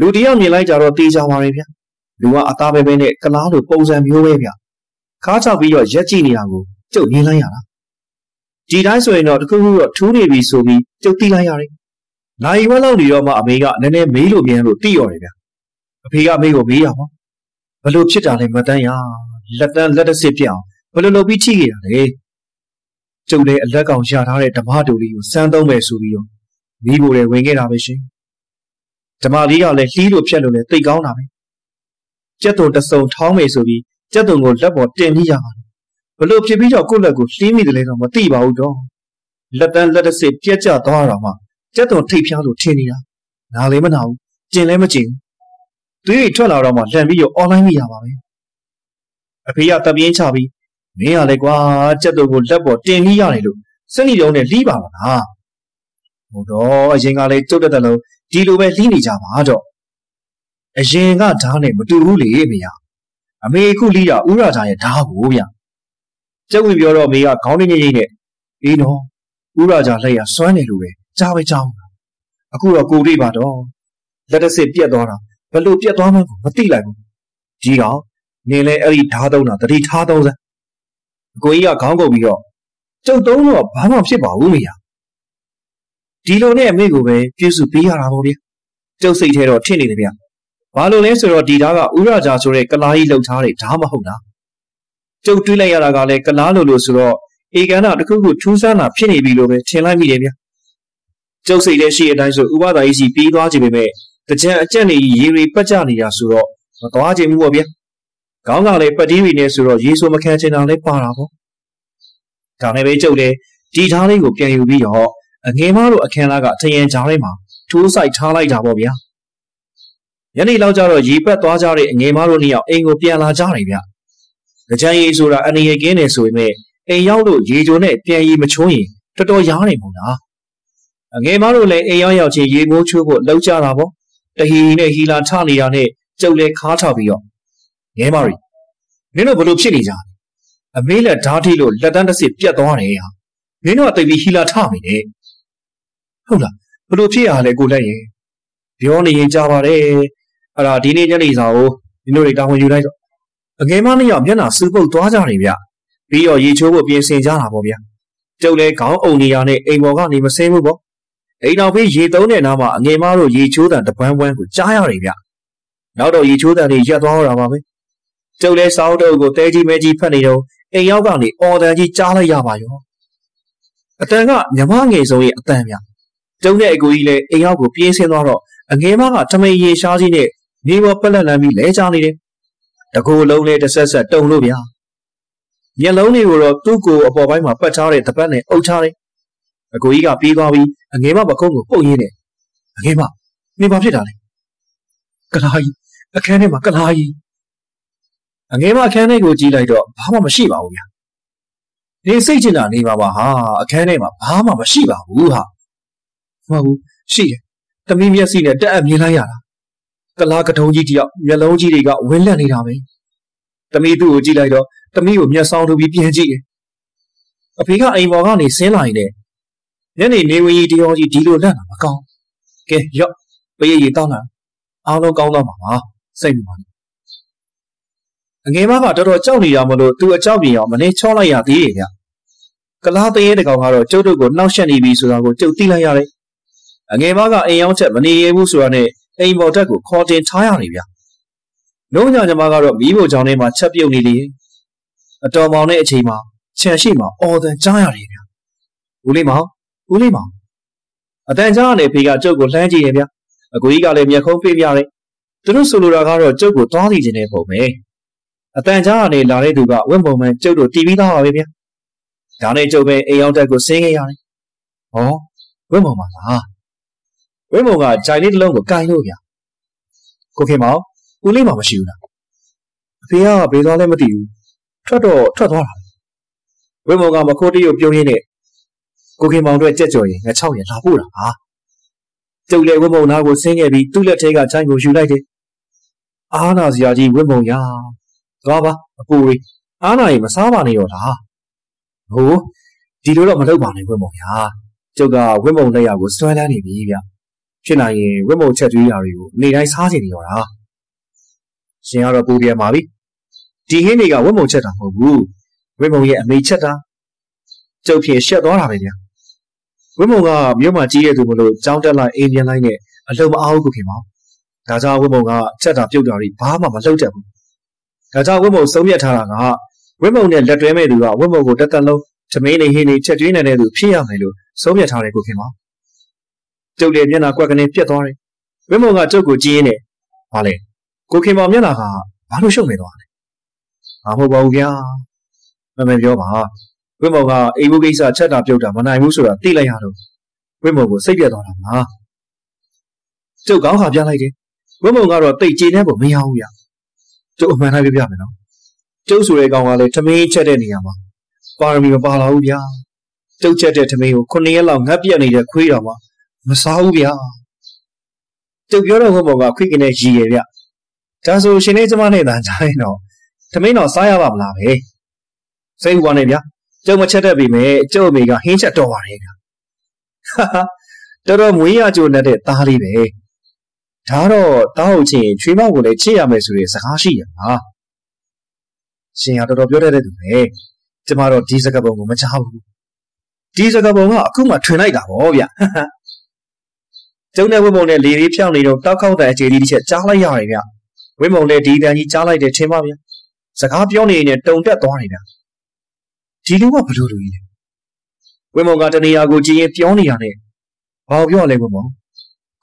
လူတယောက်မြင်လိုက်ကြတော့တေးကြပါရဲ့ဗျလူကအသားပဲပဲနဲ့ကလားလိုပုံစံမျိုးပဲဗျခါချပြီးတော့ရက်ကြည့်နေတာကိုကျုပ်မြင်လိုက်ရတာဒီတိုင်းဆိုရင်တော့တခုခုတော့ထူးနေပြီဆိုပြီးကျုပ်သိလိုက်ရတယ်။နိုင်ဝက်လောက်နေတော့မှအမေကနည်းနည်းမေးလို့မြန်လို့သိရော်တယ်ဗျ။အဖေကမေးကိုမေးရမှာ။ဘလို့ဖြစ်တာလဲမတန်းရ။လက်တန်းလက်တစစ်ပြအောင်ဘလို့လုပ်ပြီးထိခဲ့တာလဲ။ကျုပ်လည်းအလက်ကောင်ရထားတဲ့ဓမ္မတူလေးကိုစမ်းသုံးမယ်ဆိုပြီးတော့ မိဖို့လည်းဝင်ခဲ့တာပဲရှင်။ဓမ္မလေးကလည်းလှီးလို့ဖြတ်လို့လည်းသိကောင်းတာပဲ။ကြက်တုံတစုံထောင်းမယ်ဆိုပြီးကြက်တုံကိုလက်ပေါ်တင်ပြီးရမှာဘလို့ဖြစ်ပြီးတော့ကိုယ့်လက်ကိုလှီးမိတယ်လဲတော့မသိပါဘူးတော့လက်တန်းလက်တစစ်ပြက်ကျသွားတော့မှကြက်တုံထိတ်ဖျားလို့ထင်နေတာနားလည်းမနာဘူးကျင်လည်းမကျင်သွေးထွက်လာတော့မှလန်ပြီးတော့ online မိရပါပဲအဖေကတပြင်းချပြီးမင်းကလည်းကွာကြက်တုံကိုလက်ပေါ်တင်ပြီးရတယ်လို့စက်နီတုံးနဲ့လှီးပါမလား ဟိုတော့အရင်ကလည်းတုတ်တက်တယ်လို့ဒီလိုပဲလှီးနေကြပါတော့အရင်ကဓာတ်နဲ့မတူဘူးလေမေရအမေခုလှီးတာဥရတာရဲ့ဓာတ်ကိုဗျကျုပ်ဝင်ပြောတော့မေကခေါင်းရင်းရင်းနဲ့အေးနော်ဥရကြလက်ရစွမ်းနေလို့ပဲကြားပဲကြားဘူးအခုတော့ကိုရိပါတော့လက်တစစ်ပြက်သွားတာဘလို့ပြက်သွားမှန်းကိုမသိလိုက်ဘူးကြီးကောင်နင်လည်းအဲ့ဒီဓာတ်သုံးတာတတိထားသုံးစမ်းအကိုကြီးကခေါင်းကုပ်ပြီးတော့ကျုပ်သုံးတော့ဘာမှဖြစ်ပါဘူးမေယာ ဒီလိုနဲ့အမေကိုပဲပြုစုပေးရတာပေါ့ဗျကျုပ်စိတ်ထဲတော့ထင်နေတယ်ဗျဘာလို့လဲဆိုတော့ဒီဓာတ်ကဥရကြဆိုတဲ့ကလာကြီးလှုပ်ထားတဲ့ဓာတ်မဟုတ်လားကျုပ်တွေးလိုက်ရတာကလည်းကလားလိုလိုဆိုတော့အေကန်တာတခုခုထူးဆန်းတာဖြစ်နေပြီလို့ပဲထင်လိုက်မိတယ်ဗျာကျုပ်စိတ်ထဲရှိတဲ့အတိုင်းဆိုဥပဒါကြီးစီပြီးသွားခြင်းပဲမဲ့တကြံအကြက်နေရေရီပတ်ကြနေတာဆိုတော့မသွားခြင်းဘူးပေါ့ဗျာခေါင်းကလည်းပတ်တီးရီနဲ့ဆိုတော့ရေဆိုမခံချင်တာလည်းပါတာပေါ့ဒါနဲ့ပဲကျုပ်လည်းဒီထားလေးကိုပြန်ယူပြီးတော့ အငယ်မတို့အခန်းသားကထရင်ကြားထဲမှာထိုးဆိုင်ထားလိုက်တာပေါ့ဗျာညနေလောက်ကျတော့ရေပတ်သွားကြတဲ့အငယ်မတို့နှစ်ယောက်အိမ်ကိုပြန်လာကြတယ်ဗျကြံရည်ဆိုတာအနေရကင်းနေဆိုပေမဲ့အိမ်ရောက်လို့ရေကြိုနဲ့ပြန်ရည်မချိုးရင်တော်တော်ရားနေမို့လားအငယ်မတို့လည်းအိမ်ရောက်ရောက်ချင်းရေမိုးချိုးဖို့လောက်ကြတာပေါ့တဟီနဲ့ဟီလာထနေတာနဲ့ကျုပ်လည်းခါထပြီးတော့ငယ်မရီမင်းတို့ဘလို့ဖြစ်နေကြအမေးလက်ဓာတ်ထိလို့လက်တန်းတစ်စစ်ပြတ်သွားတယ်ဟာမင်းတို့ကတိတ်ပြီးဟီလာထမိတယ် ဟုတ်လားဘလို့ဖြစ်ရလဲကိုလက်ရင်ပြောနေရင်ကြားပါတယ်အဲ့ဒါဒီနေ့ညနေစာကိုဒီလိုတွေတောင်းဝင်ယူလိုက်တော့အငယ်မနှစ်ယောက်မျက်နှာစူပုတ်သွားကြတယ်ဗျပြီးတော့ရေချိုးဖို့ပြင်ဆင်ကြတာပေါ့ဗျကျုပ်လည်းခေါင်းအုံနေရနဲ့အိမ်ပေါ်ကနေမဆင်းဘူးပေါ့အိမ်တော်ဖေးရေသုံးတဲ့နားမှာအငယ်မတို့ရေချိုးတန်တပန်းပန်းကိုကြားရတယ်ဗျနောက်တော့ရေချိုးတန်တွေရက်သွားတော့တာပါပဲကျုပ်လည်းစောင်းတုပ်ကိုတဲကြီးမဲကြီးဖက်နေတော့အိမ်ရောက်ကနေအော်တန်ကြီးကြားလိုက်ရပါရောအတန်ကမြမငယ်ဆုံးရဲ့အတန်ဗျ ကျုံတဲ့အကူကြီးလည်းအိမ်ရောက်ကိုပြေးဆင်းသွားတော့အငယ်မကထမိန်ရေရှားကြီးနဲ့နေပေါ်ပက်လက်လန်းပြီးလဲချနေတယ်တကူလုံးလေးတစ်ဆက်ဆက်တုံလို့ဗျာမျက်လုံးတွေကိုတော့သူ့ကိုအပေါ်ပိုင်းမှာပတ်ထားတဲ့တပတ်နဲ့အုပ်ထားတယ်အကူကြီးကပြေးသွားပြီးအငယ်မပကုံးကိုပုတ်ရင်းတယ်အငယ်မနေပါဖြစ်တာလေကလာကြီးအခန်းထဲမှာကလာကြီးအငယ်မအခန်းထဲကိုကြည့်လိုက်တော့ဘာမှမရှိပါဘူးဗျာနေစိတ်ချင်တာနေပါပါဟာအခန်းထဲမှာဘာမှမရှိပါဘူးဟာ မဟုတ်ဘူးရှိတယ်တမီးမျက်စိနဲ့တက်အပ်မြင်လိုက်ရတာကလားကထုံးကြီးတယောက်မျက်လုံးကြီးတွေကဝင်းလက်နေတာပဲတမီးသူ့ကိုကြည့်လိုက်တော့တမီးကိုမျက်စောင်းထုတ်ပြီးပြန်ကြည့်တယ်အဖေကအိမ်ပေါ်ကနေဆင်းလာရင်လည်းညနေနေဝင်ကြီးတယောက်ကြီးဒီလိုလက်တာမကောင်းကဲရော့ပေးရည်တောင်းတာအားလုံးကောင်းတော့မှာပါစိတ်မပါနဲ့အငယ်မကတော်တော်ကြောက်နေရမလို့သူအကြောက်ပြေအောင်မနေချောလိုက်ရသေးတယ်ဗျကလားတရေတကောင်ကတော့ကျုပ်တို့ကိုနှောက်ယှက်နေပြီဆိုတာကိုကျုပ်သိလိုက်ရတယ် အငယ်မကအိမ်ရောက်ချက်မနေရဘူးဆိုတာနဲ့အိမ်ပေါ်တက်ကိုခေါ်တင်ထားရတယ်ဗျလုံးညာညီမကတော့မီးဖို့ချောင်းထဲမှာချက်ပြုတ်နေလေအတော်မောင်တဲ့အချိန်မှာခြံရှိမှာအော်တန်ကြားရတယ်ဗျဦးလေးမောင်ဦးလေးမောင်အတန်ကြားကနေဖေကကျုပ်ကိုလှမ်းကြည့်ရဗျအကူကြီးကလည်းမျက်ခုံးပေးပြတယ်သူတို့ဆိုလိုတာကတော့ကျုပ်ကိုသွားနေခြင်းတဲ့ပုံပဲအတန်ကြားကနေလာတဲ့သူကဝင့်ပုံမှန်ကျုပ်တို့တီးပြီးသားပါပဲဗျဒါနဲ့ကျုပ်ပဲအိမ်ရောက်တက်ကိုဆင်းခဲ့ရတယ်ဟောဝင့်ပုံမှန်လား ဝင်းမုံကဂျိုင်လေးတစ်လုံးကိုကင်လို့ဗျကိုခင်မောင်ဦးလေးမောင်မရှိဘူးလားအဖေကဘယ်သွားလဲမသိဘူးထွက်တော့ထွက်သွားတာဝင်းမုံကမခိုးတီးကိုပြုံးရင်းနဲ့ကိုခင်မောင်တို့ကြက်ကြော်ရင်ငါ6ရင်လာပို့တာဟာကျုပ်လည်းဝင်းမုံသားကိုဆင်းခဲ့ပြီးသူ့လက်ထဲကဂျိုင်ကိုယူလိုက်တယ်အားနာစရာကြီးဝင်းမုံရသွားပါအပူရီအားနာရင်မစားပါနဲ့တော့လားဟိုဒီလိုတော့မလုပ်ပါနဲ့ဝင်းမုံရကျုပ်ကဝင်းမုံလက်ရကိုစွဲလန်းနေပြီဗျ ဖြစ်နိုင်ရင်ဝက်မုံချက်ကျွေးရာတွေကိုနေတိုင်းစားချင်နေရောတာရှင်ကတော့ပူပြန်ပါပြီဒီဟင်းတွေကဝက်မုံချက်တာမဟုတ်ဘူးဝက်မုံရဲ့အမေချက်တာကျုပ်ဖြင့်ရှက်သွားတာပဲဗျာဝက်မုံကမြို့မှာကြီးရသူမလို့ကြောင်းတက်လိုက်အိမ်ပြန်လိုက်နဲ့အလုံးမအားဘူးကိုခင်ပါဒါကြောင့်ဝက်မုံကချက်တာပြုတ်တာတွေဘာမှမလှုပ်တတ်ဘူးဒါကြောင့်ဝက်မုံဆုံးဖြတ်ထားတာကဝက်မုံနဲ့လက်တွဲမဲ့သူကဝက်မုံကိုတက်တက်လုံးသမင်းနေဟင်းနေချက်ကျွေးနေတဲ့သူဖြစ်ရမယ်လို့ဆုံးဖြတ်ထားတယ်ကိုခင်ပါ ကျုပ်လည်းမျက်နှာကွက်ကနေပြက်သွားတယ်။ဝင်းမုံကကျုပ်ကိုကြည့်ရင်းနဲ့ဟာလေကိုခင်မောင်မျက်နှာကဘာလို့ရှုပ်နေသွားလဲ။ဟာမဟုတ်ပါဘူးဗျာ။မမေပြောပါ။ဝင်းမုံကအိမ်မှုကိစ္စချက်တာပြုတ်တာမနိုင်ဘူးဆိုတာသိလိုက်ရတော့ဝင်းမုံကိုစိတ်ပြက်သွားတာမှာ။ကျုပ်ကောင်းခါပြလိုက်တယ်။ဝင်းမုံကတော့တိတ်ကြေနေဖို့မရဘူးဗျာ။ကျုပ်အမှန်တိုင်းပြပြမယ်နော်။ကျုပ်ဆိုတဲ့ကောင်ကလည်းထမင်းချက်တဲ့နေရာမှာပါရမီမပါလာဘူးဗျာ။ကျုပ်ချက်တဲ့ထမင်းကို9ရက်လောက်ငတ်ပြက်နေတဲ့ခွေးတော်မှာ မစားဘူးဗျာကျုပ်ပြောတော့ဟုတ်ပေါ့ကခွိကနေရည်ရယ်ဗျဒါဆိုရှင်လေးကျမနဲ့တန်ကြရင်တော့သမင်းတော်စားရပါမလားပဲစိတ်ဟူပါနဲ့ဗျာကျုပ်မချက်တတ်ပြီမဲ့ကျုပ်အမေကဟင်းချက်တော်ပါတယ်ဗျာဟာတော်တော်မွေးရကြိုနေတဲ့သားလေးပဲဒါတော့တားဟုတ်ချင်းချွေးမောက်ကိုလည်းချစ်ရမယ်ဆိုတဲ့စကားရှိရမှာရှင်ကတော်တော်ပြောတတ်တဲ့သူပဲကျမတော့ဒီစကားပုံကိုမချဘူးဒီစကားပုံကအခုမှထွင်လိုက်တာဗောဗျ ကျုံတဲ့ဝိမုံနဲ့လေလေးဖြောင်းနေတော့တောက်ခေါက်တဲ့အခြေကြီးတစ်ချက်ကြားလိုက်ရတယ်ဗျဝိမုံလည်းဒီတန်ကြီးကြားလိုက်တယ်ထင်ပါဗျစကားပြောနေရင်တုံတက်သွားနေဗျဒီလူကဘလို့လူကြီးလဲဝိမုံကတနေရာကိုကြည်ရင်ပြောနေရတဲ့ဘာပြောလဲဝိမုံ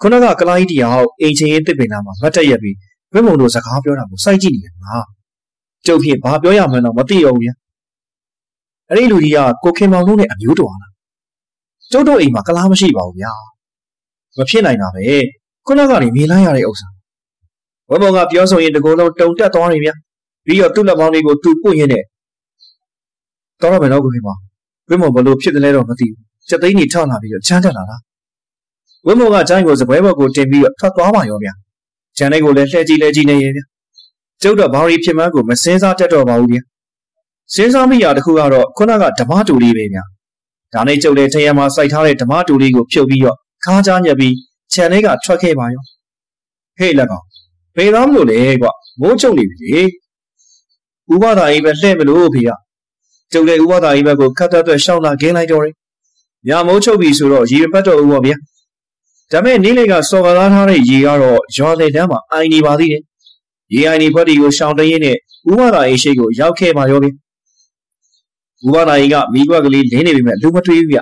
ခုနကကလိုင်းတီအောင်အိမ်ချင်းရင်တစ်ပင်နာမှာမတ်တက်ရက်ပြီးဝိမုံတို့စကားပြောတာကိုစိုက်ကြည့်နေတယ်ငါကျုပ်ဖြင့်ဘာပြောရမှန်းတော့မသိတော့ဘူးဗျအဲ့ဒီလူကြီးကကိုခင်မောင်တို့နဲ့အမျိုးတော်လားကျုပ်တို့အိမ်မှာကလားမရှိပါဘူးဗျာ မဖြစ်နိုင်တာပဲခုနကနေမြင်လိုက်ရတဲ့ဥစ္စာဝမောင်ကပြောဆိုရင်တကူလုံးတုံတက်သွားနေဗျပြီးတော့သူ့လက်မောင်းလေးကိုသူ့ပွင့်ရင်းနဲ့တော့ရမယ်တော့ကိုခင်ဗျာဝမောင်ဘလို့ဖြစ်တယ်လဲတော့မသိဘူးစက်သိန်းကြီးထောက်လာပြီးတော့ချမ်းတက်လာတာဝမောင်ကကျိုင်းကိုစပွဲဘော်ကိုတင်ပြီးတော့ထွက်သွားပါရောဗျဂျန်လေးကိုလည်းလှဲကြည့်လဲကြည့်နေရဲ့ဗျကျုပ်တော့ဘာရီဖြစ်မှန်းကိုမစင်းစားတတ်တော့ပါဘူးဗျစဉ်းစားမိရတခုကတော့ခုနကဓမ္မတူလေးပဲဗျဒါနဲ့ကျုပ်လည်းထရံမှာစိုက်ထားတဲ့ဓမ္မတူလေးကိုဖြုတ်ပြီးတော့ ခါးကြားညက်ပြီးခြံလေးကထွက်ခဲ့ပါရောဟေးလက်ကောင်ဘယ်သားမလို့လဲကွမိုးချုပ်နေပြီလေဥပဒါကြီးပဲလှဲ့မလို့ဖေကကျုပ်လည်းဥပဒါကြီးဘက်ကိုခတ်တက်တက်ရှောင်းလာခင်းလိုက်တော့တယ်ညမိုးချုပ်ပြီဆိုတော့ရေပတ်တော့ဦးပါဗျာဒါမဲ့နေ့လေကစော်ကားသားထားတဲ့ရေကတော့ရွာလေတန်းမှာအိုင်နေပါသေးတယ်ရေအိုင်နေဖက်တီကိုရှောင်းတရင်းနဲ့ဥပဒါကြီးရှိကိုရောက်ခဲ့ပါရောဗျဥပဒါကြီးကမိကွက်ကလေးလင်းနေပြီမဲ့လူမထွေးဘူးဗျ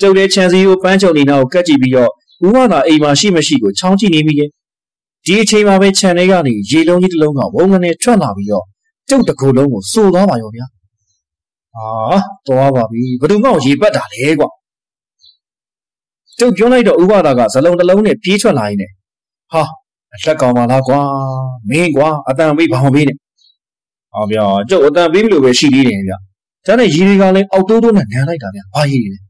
ကျုပ်လည်းခြံစည်းကိုပန်းချုံနေတာကိုကတ်ကြည့်ပြီးတော့ဥပဒါအိမ်မှာရှိမရှိကိုချောင်းကြည့်နေမိရဲ့ဒီအချိန်မှာပဲခြံထဲကနေရေလုံးကြီးတစ်လုံးကဝုန်းကနေထွက်လာပြီးတော့ကျုပ်တစ်ခုလုံးကိုစိုးသွားပါရောဗျာဟာသွားပါပြီဘယ်သူမှရေပတ်တာလဲကွာကျုပ်ပြောလိုက်တော့ဥပဒါကဇလုံးတစ်လုံးနဲ့ပြေးထွက်လာရင်းနဲ့ဟာအလက်ကောင်ပါလားကွာမင်းကွာအတန်ပေးဘာမှပေးနဲ့ဟောဗျာကျုပ်အတန်ပေးလို့ပဲရှိသေးတယ်ဗျာဒါနဲ့ရေတွေကလည်းအောက်တိုးတိုးနဲ့နမ်းလိုက်တာဗျာဘာရေတွေလဲ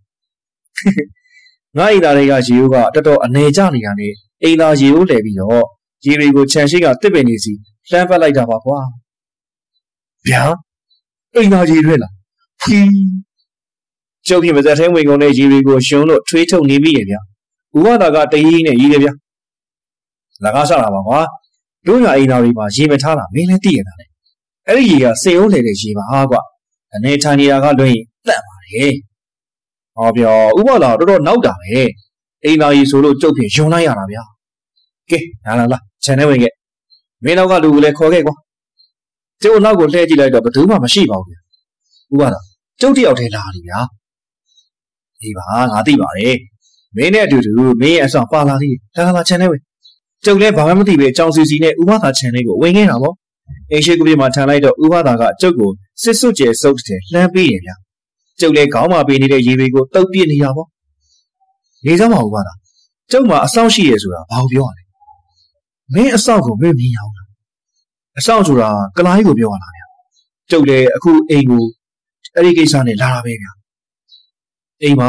ငါအိမ်သားတွေကရေဦးကတော်တော်အနေကျနေတာနဲ့အိမ်သားရေဦးလဲပြီးတော့ရေတွေကိုခြံရှိကတစ်ပင်နေစီလှမ်းပတ်လိုက်တာပါကွာဗျာအိမ်သားရေတွေလားဖီးကျုပ်ပြမစက်ထဲဝင်ကုန်တဲ့ရေတွေကိုရှုံးလို့ထွေးထုတ်နေပြီရဲ့ဗျာဥပဒါကတရီးနဲ့ရေးတယ်ဗျာလကားစားတာပါကွာတို့ရအိမ်သားတွေမှာရေမထားတာမင်းလည်းသိရတာလေအဲ့ဒီရေကစေအောင်လေတဲ့ရေပါဟာကွာအနေထိုင်နေတာကလွှင့်တန့်ပါတယ် ဟောပြောဥပဒါတော်တော်နောက်တာပဲအိမ်သားကြီးဆိုလို့ကျုပ်ဖြင့်ယုံလိုက်ရတာဗျာကဲလာလာလာခြံထဲဝင်ခဲ့မင်းနောက်ကလူကိုလည်းခေါ်ခဲ့ကွာကျုပ်နောက်ကိုလှည့်ကြည့်လိုက်တော့ဘယ်သူမှမရှိပါဘူးဗျာဥပဒါကျုပ်တယောက်တည်းလာနေဗျာဒီပါငါသိပါတယ်မင်းနဲ့အတူတူမင်းရဲ့အဆောင်ပါလာသေးတယ်လာလာခြံထဲဝင်ကျုပ်လည်းဘာမှမသိပဲကြောင်စီစီနဲ့ဥပဒါခြံလေးကိုဝင်ခဲ့တာပေါ့အင်းရှိကပြေမှာထန်လိုက်တော့ဥပဒါကကျုပ်ကိုစစ်စွတ်ကျဲစုပ်တဲ့လှမ်းပေးတယ်ဗျာ ကျုပ်လည်းခေါင်းမှာပေးနေတဲ့ရေတွေကိုတုပ်ပြစ်နေရပေါ့နေစမ်းပါဥပဒါကျုပ်မှာအဆောင်ရှိရဆိုတာဘာကိုပြောရလဲမင်းအဆောင်ကိုမင်းမြင်ရအောင်လားအဆောင်ဆိုတာကလိုင်းကိုပြောရလားဗျာကျုပ်လည်းအခုအိမ်ကိုအဲ့ဒီကိစ္စနဲ့လာတာပဲဗျာအိမ်မှာ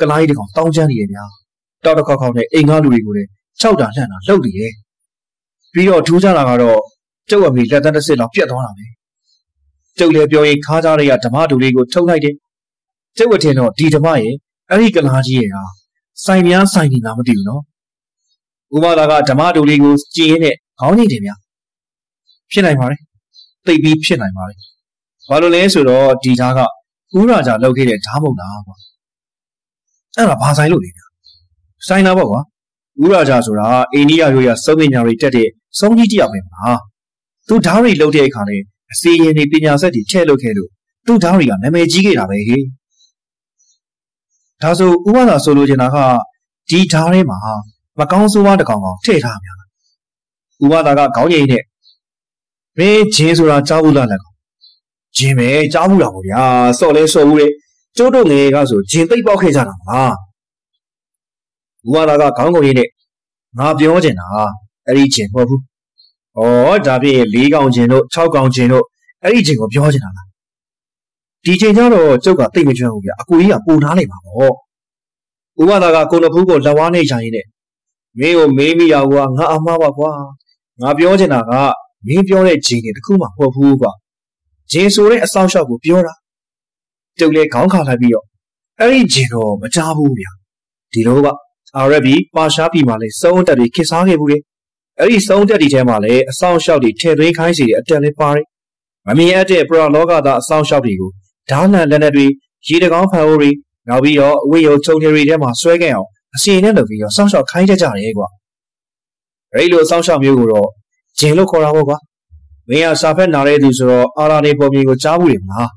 ကလိုင်းတကောင်တောင်းချမ်းနေရဗျာတောက်တစ်ခေါက်ခေါက်နဲ့အိမ်ကားလူတွေကိုလည်း၆တာလှန့်တာလှုပ်နေတယ်ပြီးတော့ထူးခြားတာကတော့ကျုပ်အမေလက်သက်တစ်စစ်လောက်ပြတ်သွားတာပဲကျုပ်လည်းပြောရင်ခါးကြားတွေကဓမ္မတူလေးကိုထုတ်လိုက်တယ် ကျုပ်အထင်တော့ဒီဓမ္မရဲ့အဲ့ဒီကလားကြီးရဲ့ဟာစိုင်များစိုင်နေတာမသိဘူးနော်ဥပဒါကဓမ္မတူလေးကိုကြည်ရင်းနဲ့ခေါင်းညိတယ်ဗျာဖြစ်နိုင်ပါတယ်သိပြီးဖြစ်နိုင်ပါတယ်ဘာလို့လဲဆိုတော့ဒီဓာတ်ကဥရာကြလောက်ခဲ့တဲ့ဓာတ်မဟုတ်လားကွာအဲ့ဒါဘာဆိုင်လို့လဲဗျာဆိုင်တာပေါ့ကွာဥရာကြဆိုတာအိန္ဒိယရိုးရစုံပညာတွေတက်တဲ့စုံကြီးတယောက်ပဲမှာသူဓာတ်တွေလောက်တဲ့အခါနဲ့အစီရင်တွေပညာဆက်တွေထည့်လုပ်ခဲ့လို့သူဓာတ်တွေကနာမည်ကြီးခဲ့တာပဲဟေး ဒါဆိုဥပဒါဆိုလိုချင်တာကဒီဓာတ်ထဲမှာမကောင်းဆိုးဝါးတစ်ကောင်ကောင်ထည့်ထားများဥပဒါကခေါင်းငိမ့်နဲ့မင်းဂျင်းဆိုတာကြားဘူးလားလက်ကောင်ဂျင်းပဲကြားဘူးလားဗောဗျာစော့လဲစော့ဘူးလေကျိုးတို့ငယ်ကဆိုဂျင်းသိပ်ပေါက်ခဲ့ကြတာမလားဥပဒါကခေါင်းကုန်ရင်းနဲ့ငါပြောချင်တာအဲ့ဒီဂျင်းမဟုတ်ဘူးဩဒါဖြင့်၄កောင်ဂျင်းတို့၆កောင်ဂျင်းတို့အဲ့ဒီဂျင်းကိုပြောချင်တာလား ဒီချိန်ကျတော့ကျုပ်ကတိတ်မကျွမ်းဘူးဗျအကူကြီးကပူထားလိုက်ပါပေါ့ဥပဒါကကိုနဖူးကိုလက်ဝါးနဲ့ခြိုင်နေမင်းကိုမေးမိရကွာငါအမှားပါကွာငါပြောချင်တာကမင်းပြောတဲ့ဂျင်းတွေတခုမှမဟုတ်ဘူးကွာဂျင်းဆိုတဲ့အဆောင်ရှောက်ကိုပြောတာကျုပ်လည်းခေါင်းခါလိုက်ပြီးတော့အဲ့ဒီဂျင်းတော့မကြားဘူးဗျဒီလိုကအာရဘီပါရှားပြည်မှာလည်းစုံတက်တွေခစ်စားခဲ့ဘူးလေအဲ့ဒီစုံတက်တွေထဲမှာလည်းအဆောင်ရှောက်တွေထည့်သွင်းခိုင်းစီတဲ့အတက်လေးပါတယ်မမြင်အပ်တဲ့ပရလောကသားအဆောင်ရှောက်တွေကို ဓာတ်လန်လက်နက်တွေရေတကောင်းဖန်အိုးတွေနောက်ပြီးတော့အဝိယုံချုံတွေထဲမှာဆွဲခဲ့အောင်အစီနဲ့လုပ်ပြီးတော့စောင့်ရှောက်ခိုင်းတတ်ကြတယ်ကွာအဲ့လိုစောင့်ရှောက်မျိုးကိုတော့ဂျင်လို့ခေါ်တာပေါ့ကွာမင်းကစာဖက်နာတဲ့သူဆိုတော့အာရာနေပုံမြင်ကိုကြားဘူးလေမလား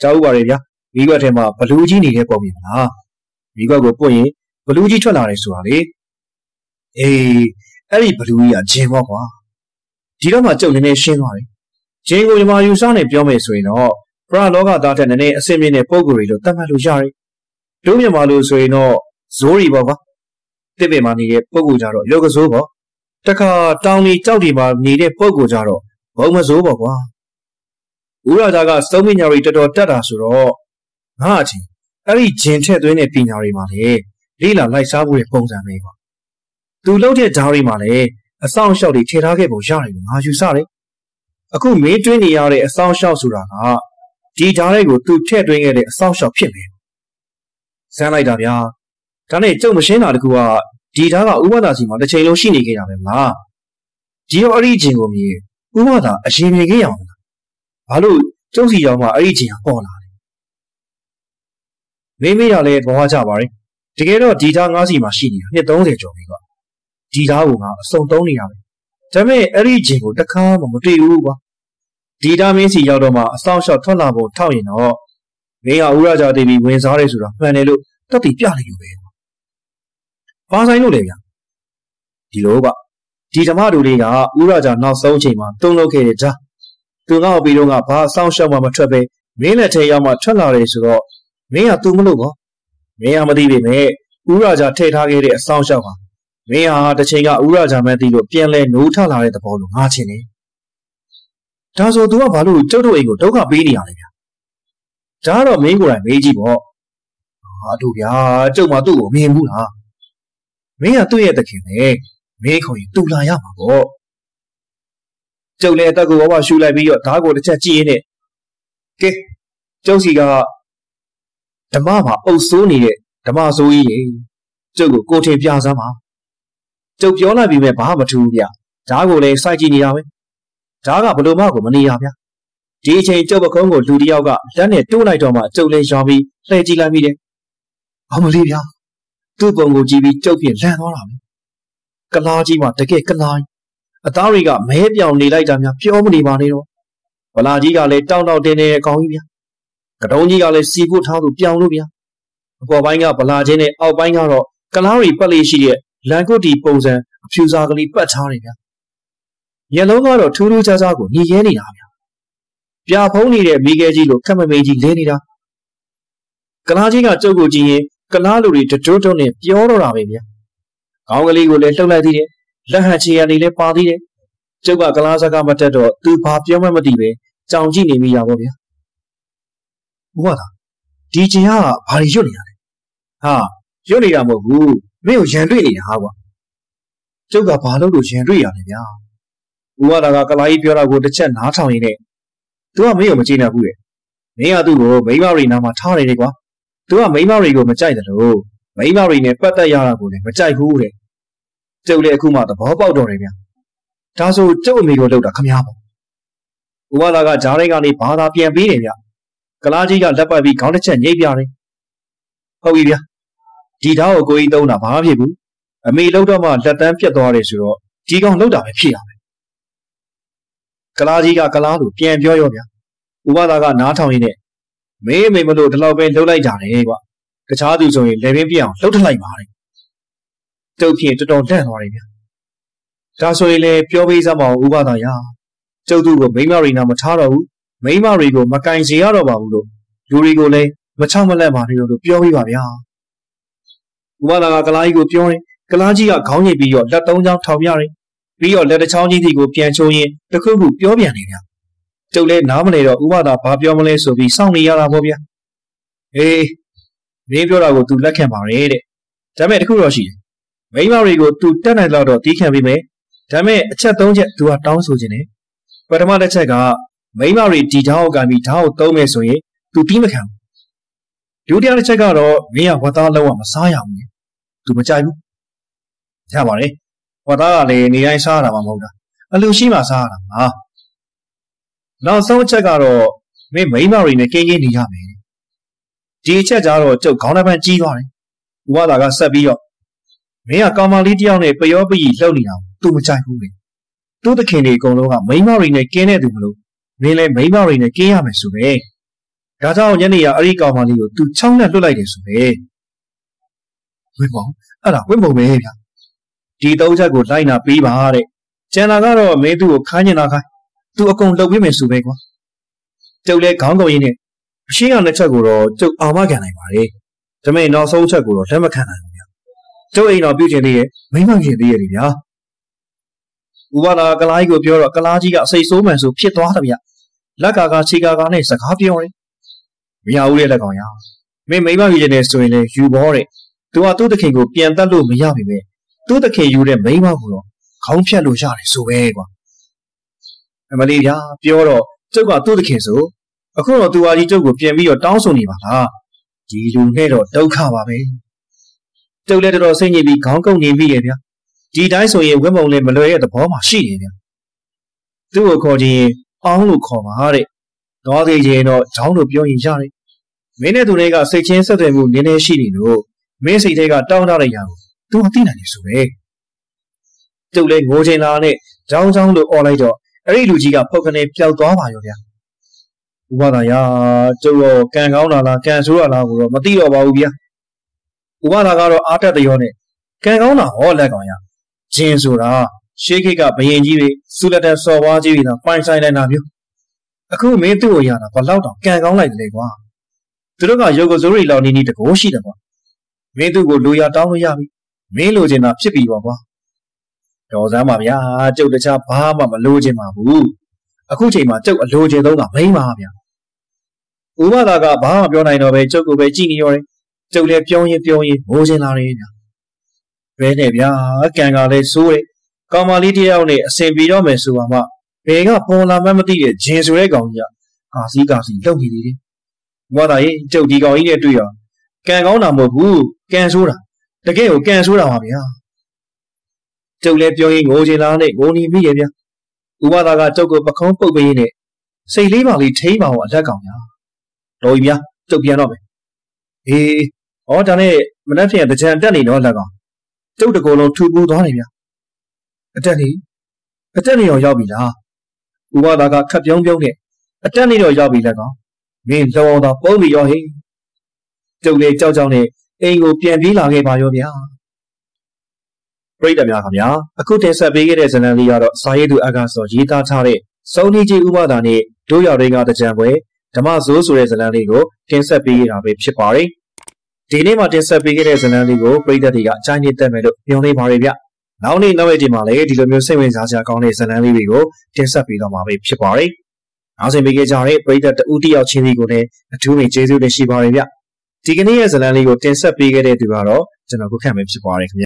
ကြားဘူးပါလေဗျာမိခွက်ထဲမှာဘလူးကြီးနေတဲ့ပုံမြင်မလားမိခွက်ကိုပွင့်ရင်ဘလူးကြီးထွက်လာတယ်ဆိုတာလေအေးအဲ့ဒီဘလူးကြီးကဂျင်ပေါ့ကွာဒီတော့မှကြုံနေနေရှင်းသွားတယ်ဂျင်ကိုညီမယူစားနေပြောမယ်ဆိုရင်တော့ ပရလောကသားတဲ့နည်းနည်းအစင်းမြင့်တဲ့ပုံကိုယ်တွေလို့သတ်မှတ်လို့ရတယ်တို့မြန်မာလို့ဆိုရင်တော့ဇိုးရီပေါ့ကွာတစ်ပင်မှာနေတဲ့ပုံကိုယ်ကြတော့ရုပ်ကစိုးပေါ့တခါတောင်ကြီးကြောက်ဒီမှာနေတဲ့ပုံကိုယ်ကြတော့ဘုံမစိုးပေါ့ကွာဦးရာသာကစုံပညာတွေတော်တော်တက်တာဆိုတော့ငါအချင်းအဲ့ဒီဂျင်ထက်သွင်းတဲ့ပညာတွေမှာလေလေးလာလိုက်စားဖို့တဲ့ပုံစံပဲကွာသူလှုပ်တဲ့ဓာတ်တွေမှာလည်းအဆောင်လျှောက်တွေထည့်ထားခဲ့ပုံရတယ်လို့ငါယူဆတယ်အခုမင်းတွင်းနေရတဲ့အဆောင်လျှောက်ဆိုတာက ဒီဓာတ်တွေကိုသူထည့်သွင်းခဲ့တဲ့အဆောင်လျှောက်ဖြစ်မယ်ဆန်းလိုက်တာဗျာဒါနဲ့ကျုပ်မရှင်းတာတကူကဒီသားကဥပဒါစီမှာတစ်ချိန်လုံးရှိနေခဲ့တာပဲမလားဒီရောအဲ့ဒီအချိန်ကိုမြင်ဥပဒါအရင်မြင်ခဲ့ရအောင်လားဘာလို့ကျုပ်စီရောက်မှအဲ့ဒီအချိန်ကပေါ်လာလဲမိမိကလည်းဘောကြပါရဲ့တကယ်တော့ဒီသားငါးစီမှာရှိနေတာနှစ်30ကျော်ပြီကွာဒီသားကငါအစုံသုံးနေတာပဲဒါပေမဲ့အဲ့ဒီအချိန်ကိုတခါမှမတွေ့ဘူးကွာ ဒီသားမင်းစီရောက်တော့မှအဆောင်လျှောက်ထွက်လာဖို့ထောက်ရင်တော့မင်းကဥရကြဒေဝီဝင်စားတယ်ဆိုတာမှန်တယ်လို့တတ်သိပြနေလို့ပဲဘာဆိုင်လို့လဲဗျဒီလိုကဒီဓမ္မတို့တွေကဥရကြနောက်ဆုံးအချိန်မှာတုံ့လောက်ခဲ့တဲ့ဓာသူငါ့ကိုပြီးတော့ကဘာအဆောင်ရှောက်မှမထွက်ပဲမင်းလက်ထဲရောက်မှထွက်လာတယ်ဆိုတော့မင်းကသူမလို့ကောမင်းကမသိပေမဲ့ဥရကြထည့်ထားခဲ့တဲ့အဆောင်ရှောက်ဟာမင်းဟာတစ်ချိန်ကဥရကြမသိလို့ပြန်လဲနိုးထလာတဲ့သဘောလို့ငါချင်းတယ် ဒါဆို तू ကဘာလို့ကျုပ်တို့အိမ်ကိုဒုက္ခပေးနေရလဲဗျာဒါကတော့မင်းကိုယ်တိုင်မေးကြည့်ပေါ့ဟာတို့ဗျာကျုပ်မှသူ့ကိုမြင်ဘူးလားမင်းကသူ့ရဲ့တခင်ပဲမင်းခေါ်ရင်တူလာရမှာပေါ့ကျုပ်လည်းအသက်ကိုဝဝရှူလိုက်ပြီးတော့ဓာတ်ကိုတစ်ချက်ကြည့်ရင်းနဲ့ကဲကျုပ်စီကဓမ္မမှာအုပ်ဆိုးနေတဲ့ဓမ္မဆိုးကြီးရေကျုပ်ကိုကိုထင်ပြစမ်းပါကျုပ်ပြောလိုက်ပြီးမဲ့ဘာမှမထူးဘူးဗျဓာတ်ကိုလည်းစိုက်ကြည့်နေတာပဲ ဓာတ်ကဘလို့မှကိုမနေရဗျဒီအချိန်ကျုပ်ပကုံးကိုလူတယောက်ကလက်နဲ့တိုးလိုက်တော့မှကျုပ်လည်းရောင်းပြီးလှည့်ကြည့်လိုက်မိတယ်။အမလေးဗျာသူ့ပုံကိုကြည့်ပြီးကျုပ်ဖြင့်လန့်သွားတာပဲ။ကလားကြီးမှတကယ်ကလားအသားတွေကမဲပြောင်နေလိုက်တာများပြောမနေပါနဲ့တော့။ဗလာကြီးကလည်းတောင်းတောင်းတင်းနေတဲ့အကောင်ကြီးဗျာ။ကတုံးကြီးကလည်းစီဖို့ထားသူပြောင်လို့ဗျာ။အပေါ်ပိုင်းကဗလာချင်းနဲ့အောက်ပိုင်းကတော့ကလားတွေပတ်လေးရှိတဲ့လန်ကုတ်တီပုံစံအဖြူစားကလေးပတ်ထားတယ်ဗျာ။ မျက်လုံးကတော့ထူးထူးခြားခြားကိုညီရဲနေတာဗျာ။ပြာဖုံးနေတဲ့မိခဲကြီးလိုခက်မမေးကြီးလဲနေတာ။ကလားကြီးကကျုပ်ကိုကြည့်ရင်ကလားလူတွေတတွတ်တွတ်နဲ့ပြောတော့တာပဲဗျာ။ခေါင်းကလေးကိုလည်းလှုပ်လိုက်သေးတယ်။လက်ဟန်ချီရနေလည်းပါသေးတယ်။ကျုပ်ကကလားစကားမတက်တော့သူဘာပြောမှမသိပဲကြောင်ကြည့်နေမိရပါဗျာ။ဘုရားသာဒီချင်းကဘာတွေရွတ်နေရလဲ။ဟာရွတ်နေတာမဟုတ်ဘူး။မင်းကိုရန်တွေ့နေတာဟာကွာ။ကျုပ်ကဘာလို့လို့ရန်တွေ့ရလဲဗျာ။ ဘုရားသာကကလားကြီးပြောတာကိုတစ်ချက်နားထောင်ရင်းနဲ့သူကမင်းကိုမကြည့်နိုင်ဘူးလေ။မင်းကသူ့ကိုမိမရီနာမှာထားနေတယ်ကွာသူကမိန်းမတွေကိုမကြိုက်တယ်လို့မိန်းမတွေနဲ့ပတ်သက်ရတာကိုလည်းမကြိုက်ဘူးတဲ့ကျုပ်လည်းအခုမှသဘောပေါက်တော့တယ်ဗျဒါဆိုကျုပ်အမေကိုလှုပ်တာခမားပေါ့ဥပဒါကဂျားရိုက်ကနေဘာသာပြန်ပေးတယ်ဗျကလားကြီးကလက်ပတ်ပြီးခေါင်းတစ်ချက်ညှိပြတယ်ဟုတ်ပြီဗျဒီဓာတ်ကိုကိုကြီးသုံးတာဘာမှဖြစ်ဘူးအမေလှုပ်တော့မှလက်တန်းပြတ်သွားတယ်ဆိုတော့ဒီကောင်လှုပ်တာပဲဖြစ်ရမယ် ကလားကြီးကကလားလို့ပြန်ပြောရောဗျဥပဒါကနားထောင်ရင်းနဲ့မင်းအမေမလို့ဒီလောက်ပဲလှုပ်လိုက်ကြတယ်ကွာတခြားသူဆိုရင်လေပင်ပြအောင်လှုပ်ထလိုက်ပါတယ်တုတ်ဖြင့်တော်တော်လန့်သွားတယ်ဗျဒါဆိုရင်လေပြောပေးစမ်းပါဦးဥပဒါရကျုပ်သူကိုမိမရီနာမထားတော့ဘူးမိမတွေကိုမကင်စီရတော့ပါဘူးလို့လူတွေကိုလည်းမချောက်မလက်ပါနဲ့လို့ပြောပေးပါဗျာဥပဒါကကလားကြီးကိုပြောတယ်ကလားကြီးကခေါင်းညိပြီးတော့လက်သုံးချောင်းထောင်ပြတယ် ပြီးတော့လက်တစ်ချောင်းကြီးစီကိုပြန်ချုံရင်တခုခုပြောပြန်တယ်ဗျာကျုပ်လည်းနားမလဲတော့ဥပဒါဘာပြောမလဲဆိုပြီးစောင့်နေရတာပေါ့ဗျာအေးမင်းပြောတာကို तू လက်ခံပါရဲ့တဲ့ဒါပေမဲ့တခုတော့ရှိတယ်မိန်းမတွေကို तू တက်နိုင်တော့တော့တီးခံပြီးမယ်ဒါပေမဲ့အချက်၃ချက် तू ကတောင်းဆိုခြင်းနဲ့ပထမတစ်ချက်ကမိန်းမတွေဒီဓာတ်ကိုကံပြီးဓာတ်ကိုသုံးမယ်ဆိုရင် तू တီးမခံဘူးဒုတိယတစ်ချက်ကတော့မင်းကဝတ်သားလုံးဝမစားရဘူး तू မကြိုက်ဘူးရပါတယ် ဝတ်သားကလည်းနေတိုင်းစားရတာမှမဟုတ်တာအလူရှိမှစားရတာပါနောက်ဆုံးအချက်ကတော့မင်းမိန်းမတွေနဲ့ကင်းကင်းနေရမယ်ဒီအချက်ကြတော့ကျုပ်ခေါင်းတစ်ပန်းကြီးသွားတယ်ဥပဒါကဆက်ပြီးတော့မင်းကကောင်မလေးတယောက်နဲ့ပယောပကြီးလှုပ်နေတာသူမကြိုက်ဘူးလေသူ့သခင်တွေအကုန်လုံးကမိန်းမတွေနဲ့ကင်းတဲ့သူမလို့မင်းလည်းမိန်းမတွေနဲ့ကင်းရမယ်ဆိုပဲဒါကြောင့်ညနေကအဲ့ဒီကောင်မလေးကိုသူချောင်းနဲ့လွတ်လိုက်တယ်ဆိုပဲဝင်းမောင်အဲ့ဒါဝင်းမောင်ပဲဗျ ဒီသုံးချက်ကိုလိုက်နာပေးပါတဲ့ကျန်တာကတော့မင်းသူ့ကိုခိုင်းနေတာခိုင်းသူအကုန်လုပ်ပေးမယ်ဆိုပဲကွာကျုပ်လည်းခေါင်းကုန်ရင်းနဲ့အရှင်းအောင်တစ်ချက်ကိုတော့ကျုပ်အာမခံနိုင်ပါတယ်ဒါပေမဲ့နောက်ဆုံးချက်ကိုတော့လက်မခံနိုင်ဘူးဗျကျုပ်အိမ်တော်ပြုတ်ခြင်းသေးရဲ့မိမခြင်းသေးရဲ့ဗျာဥပဒါကလားကြီးကိုပြောတော့ကလားကြီးကအစိတ်ဆိုးမှန်ဆိုဖြစ်သွားတယ်ဗျလက်ကာကခြေကာကနဲ့စကားပြောတယ်မရဘူးလေလက်ကောင်ရမင်းမိမကြီးတဲ့ဆိုရင်လေယူဘောတဲ့သူကသူ့တခင်ကိုပြန်တက်လို့မရပြီပဲ သူ့တခင်ယူတဲ့မိမကိုတော့ခေါင်းဖြတ်လို့ရတယ်ဆိုပဲကွာအမလေးဗျာပြောတော့ကျုပ်ကသူ့တခင်ဆိုအခုတော့သူဟာကြီးကျုပ်ကိုပြန်ပြီးတော့တောင်းဆိုနေပါလားဒီလူနဲ့တော့ဒုက္ခပါပဲကျုပ်လည်းတော်တော်စိတ်ညစ်ပြီးခေါင်းကုပ်နေမိရဲ့ဗျာဒီတိုင်းဆိုရင်ဝက်မုံလည်းမလွယ်ရဲ့သဘောမှရှိနေဗျာသူ့ကိုခေါ်ခြင်းအောင်းလို့ခေါ်ပါတဲ့တော့သေးခြင်းတော့ဂျောင်းလို့ပြောရင်ရတယ်မင်းနဲ့သူတွေကစိတ်ချင်းဆက်သွယ်မှုနည်းနည်းရှိနေလို့မင်းစိတ်ထဲကတောင်းတတဲ့ຢာကို သူမသိနိုင်နေဆိုပဲကျုပ်လည်းငိုချင်လာနဲ့ဂျောင်းဂျောင်းလို့អော်လိုက်တော့အဲ့ဒီလူကြီးကဖုတ်ခနဲ့ပျောက်သွားပါရောဗျာဥပဒါယာကျုပ်ရောကံကောင်းတာလားကံဆိုးတာလားကိုတော့မသိတော့ပါဘူးဗျာဥပဒါကတော့အားတက်တရောနဲ့ကံကောင်းတာဟောလက်ကောင်ရဂျင်းဆိုတာရှေးခိတ်ကဘယင်ကြီးတွေစူလက်တဆော်ဝါးကြီးတွေတော့ပိုင်ဆိုင်နေတာမျိုးအခုမင်းသူ့ကိုရတာဘလောက်တောင်ကံကောင်းလိုက်တယ်ကွာသူတို့ကရုပ်ကစိုးရီလောက်နီးနီးတကိုးရှိတယ်ကွာမင်းသူ့ကိုလူရတောင်းလို့ရပြီ မင်းလိုချင်တာဖြစ်ပြီပေါ့ကွာတော်စမ်းပါဗျာကျုပ်တခြားဘာမှမလိုချင်ပါဘူးအခုချိန်မှာကျုပ်အလိုချင်ဆုံးကမိန်းပါဗျာဥပဒါကဘာမှပြောနိုင်တော့ပဲကျုပ်ကိုပဲကြည်နေရောတယ်ကျုပ်လည်းပြောရင်ပြောရင်မိုးချင်လာတယ်ဗျာဘဲနဲ့ဗျာကံကလည်းစိုးတယ်ကောင်မလေးတယောက်နဲ့အစင်ပြေတော့မယ်ဆိုပါမှဘယ်ကပေါ်လာမှမသိတဲ့ဂျင်ဆိုတဲ့ကောင်ကြီးကကာစီကာစီလုံနေသေးတယ်။ဘာသာရေးကျုပ်ဒီကောင်ကြီးနဲ့တွေ့ရကံကောင်းတာမဟုတ်ဘူးကံဆိုးတာ တကယ်ကိုကံဆိုးတာပါဗျာ။ကျုပ်လည်းပြောရင်ငိုချင်လားနဲ့ငိုနေမိရဲ့ဗျာ။ဥပဒါကကျုပ်ကိုပခုံးပုတ်ပေးနဲ့စိတ်လေးပါလေးထိမ့်ပါအောင်အလက်ကောင်ဗျာ။တော်ပြီဗျာကျုပ်ပြန်တော့မယ်။အေးဟောဒါနဲ့မနှက်ဖြန်တကြံတက်နေတော့လက်ကောင်။ကျုပ်တကောလုံးထူပူသွားနေဗျာ။အတက်နေအတက်နေတော့ရောက်ပြီလား။ဥပဒါကခက်ပြုံးပြုံးနဲ့အတက်နေတော့ရောက်ပြီလက်ကောင်။မင်းလောအောင်တော့ပုံပြီးရောဟေး။ကျုပ်လေးကြောက်ကြောက်နဲ့ အိမ်ကိုပြန်ပြေးလာခဲ့ပါရောဗျာ။ပရိသတ်များခင်ဗျာအခုတင်ဆက်ပေးခဲ့တဲ့ဇာတ်လမ်းလေးကတော့စာရေးသူအကာစောရေးသားထားတဲ့စုံနေကြီးဥပဒါနဲ့ဒိုးရောက်ရင်းကတကြံပွဲဓမ္မဇိုးဆိုတဲ့ဇာတ်လမ်းလေးကိုတင်ဆက်ပေးခဲ့တာပဲဖြစ်ပါတယ်။ဒီနေ့မှတင်ဆက်ပေးခဲ့တဲ့ဇာတ်လမ်းလေးကိုပရိသတ်တွေကအကြိုက်နှစ်သက်မယ်လို့ပြောနေပါတယ်ဗျ။နောက်နေ့နောက်ရက်ဒီမှာလည်းဒီလိုမျိုးစိတ်ဝင်စားစရာကောင်းတဲ့ဇာတ်လမ်းလေးတွေကိုတင်ဆက်ပေးတော့မှာပဲဖြစ်ပါတယ်။နောက်ဆက်ပေးခဲ့ကြတဲ့ပရိသတ်တဦးတယောက်ချင်းစီကိုလည်းအထူးပဲကျေးဇူးတင်ရှိပါတယ်ဗျ။ ဒီကနေ့ရဲ့ဇာတ်လမ်းလေးကိုတင်ဆက်ပေးခဲ့တဲ့သူကတော့ကျွန်တော်ခုခံပဲဖြစ်ပါတယ်ခင်ဗျ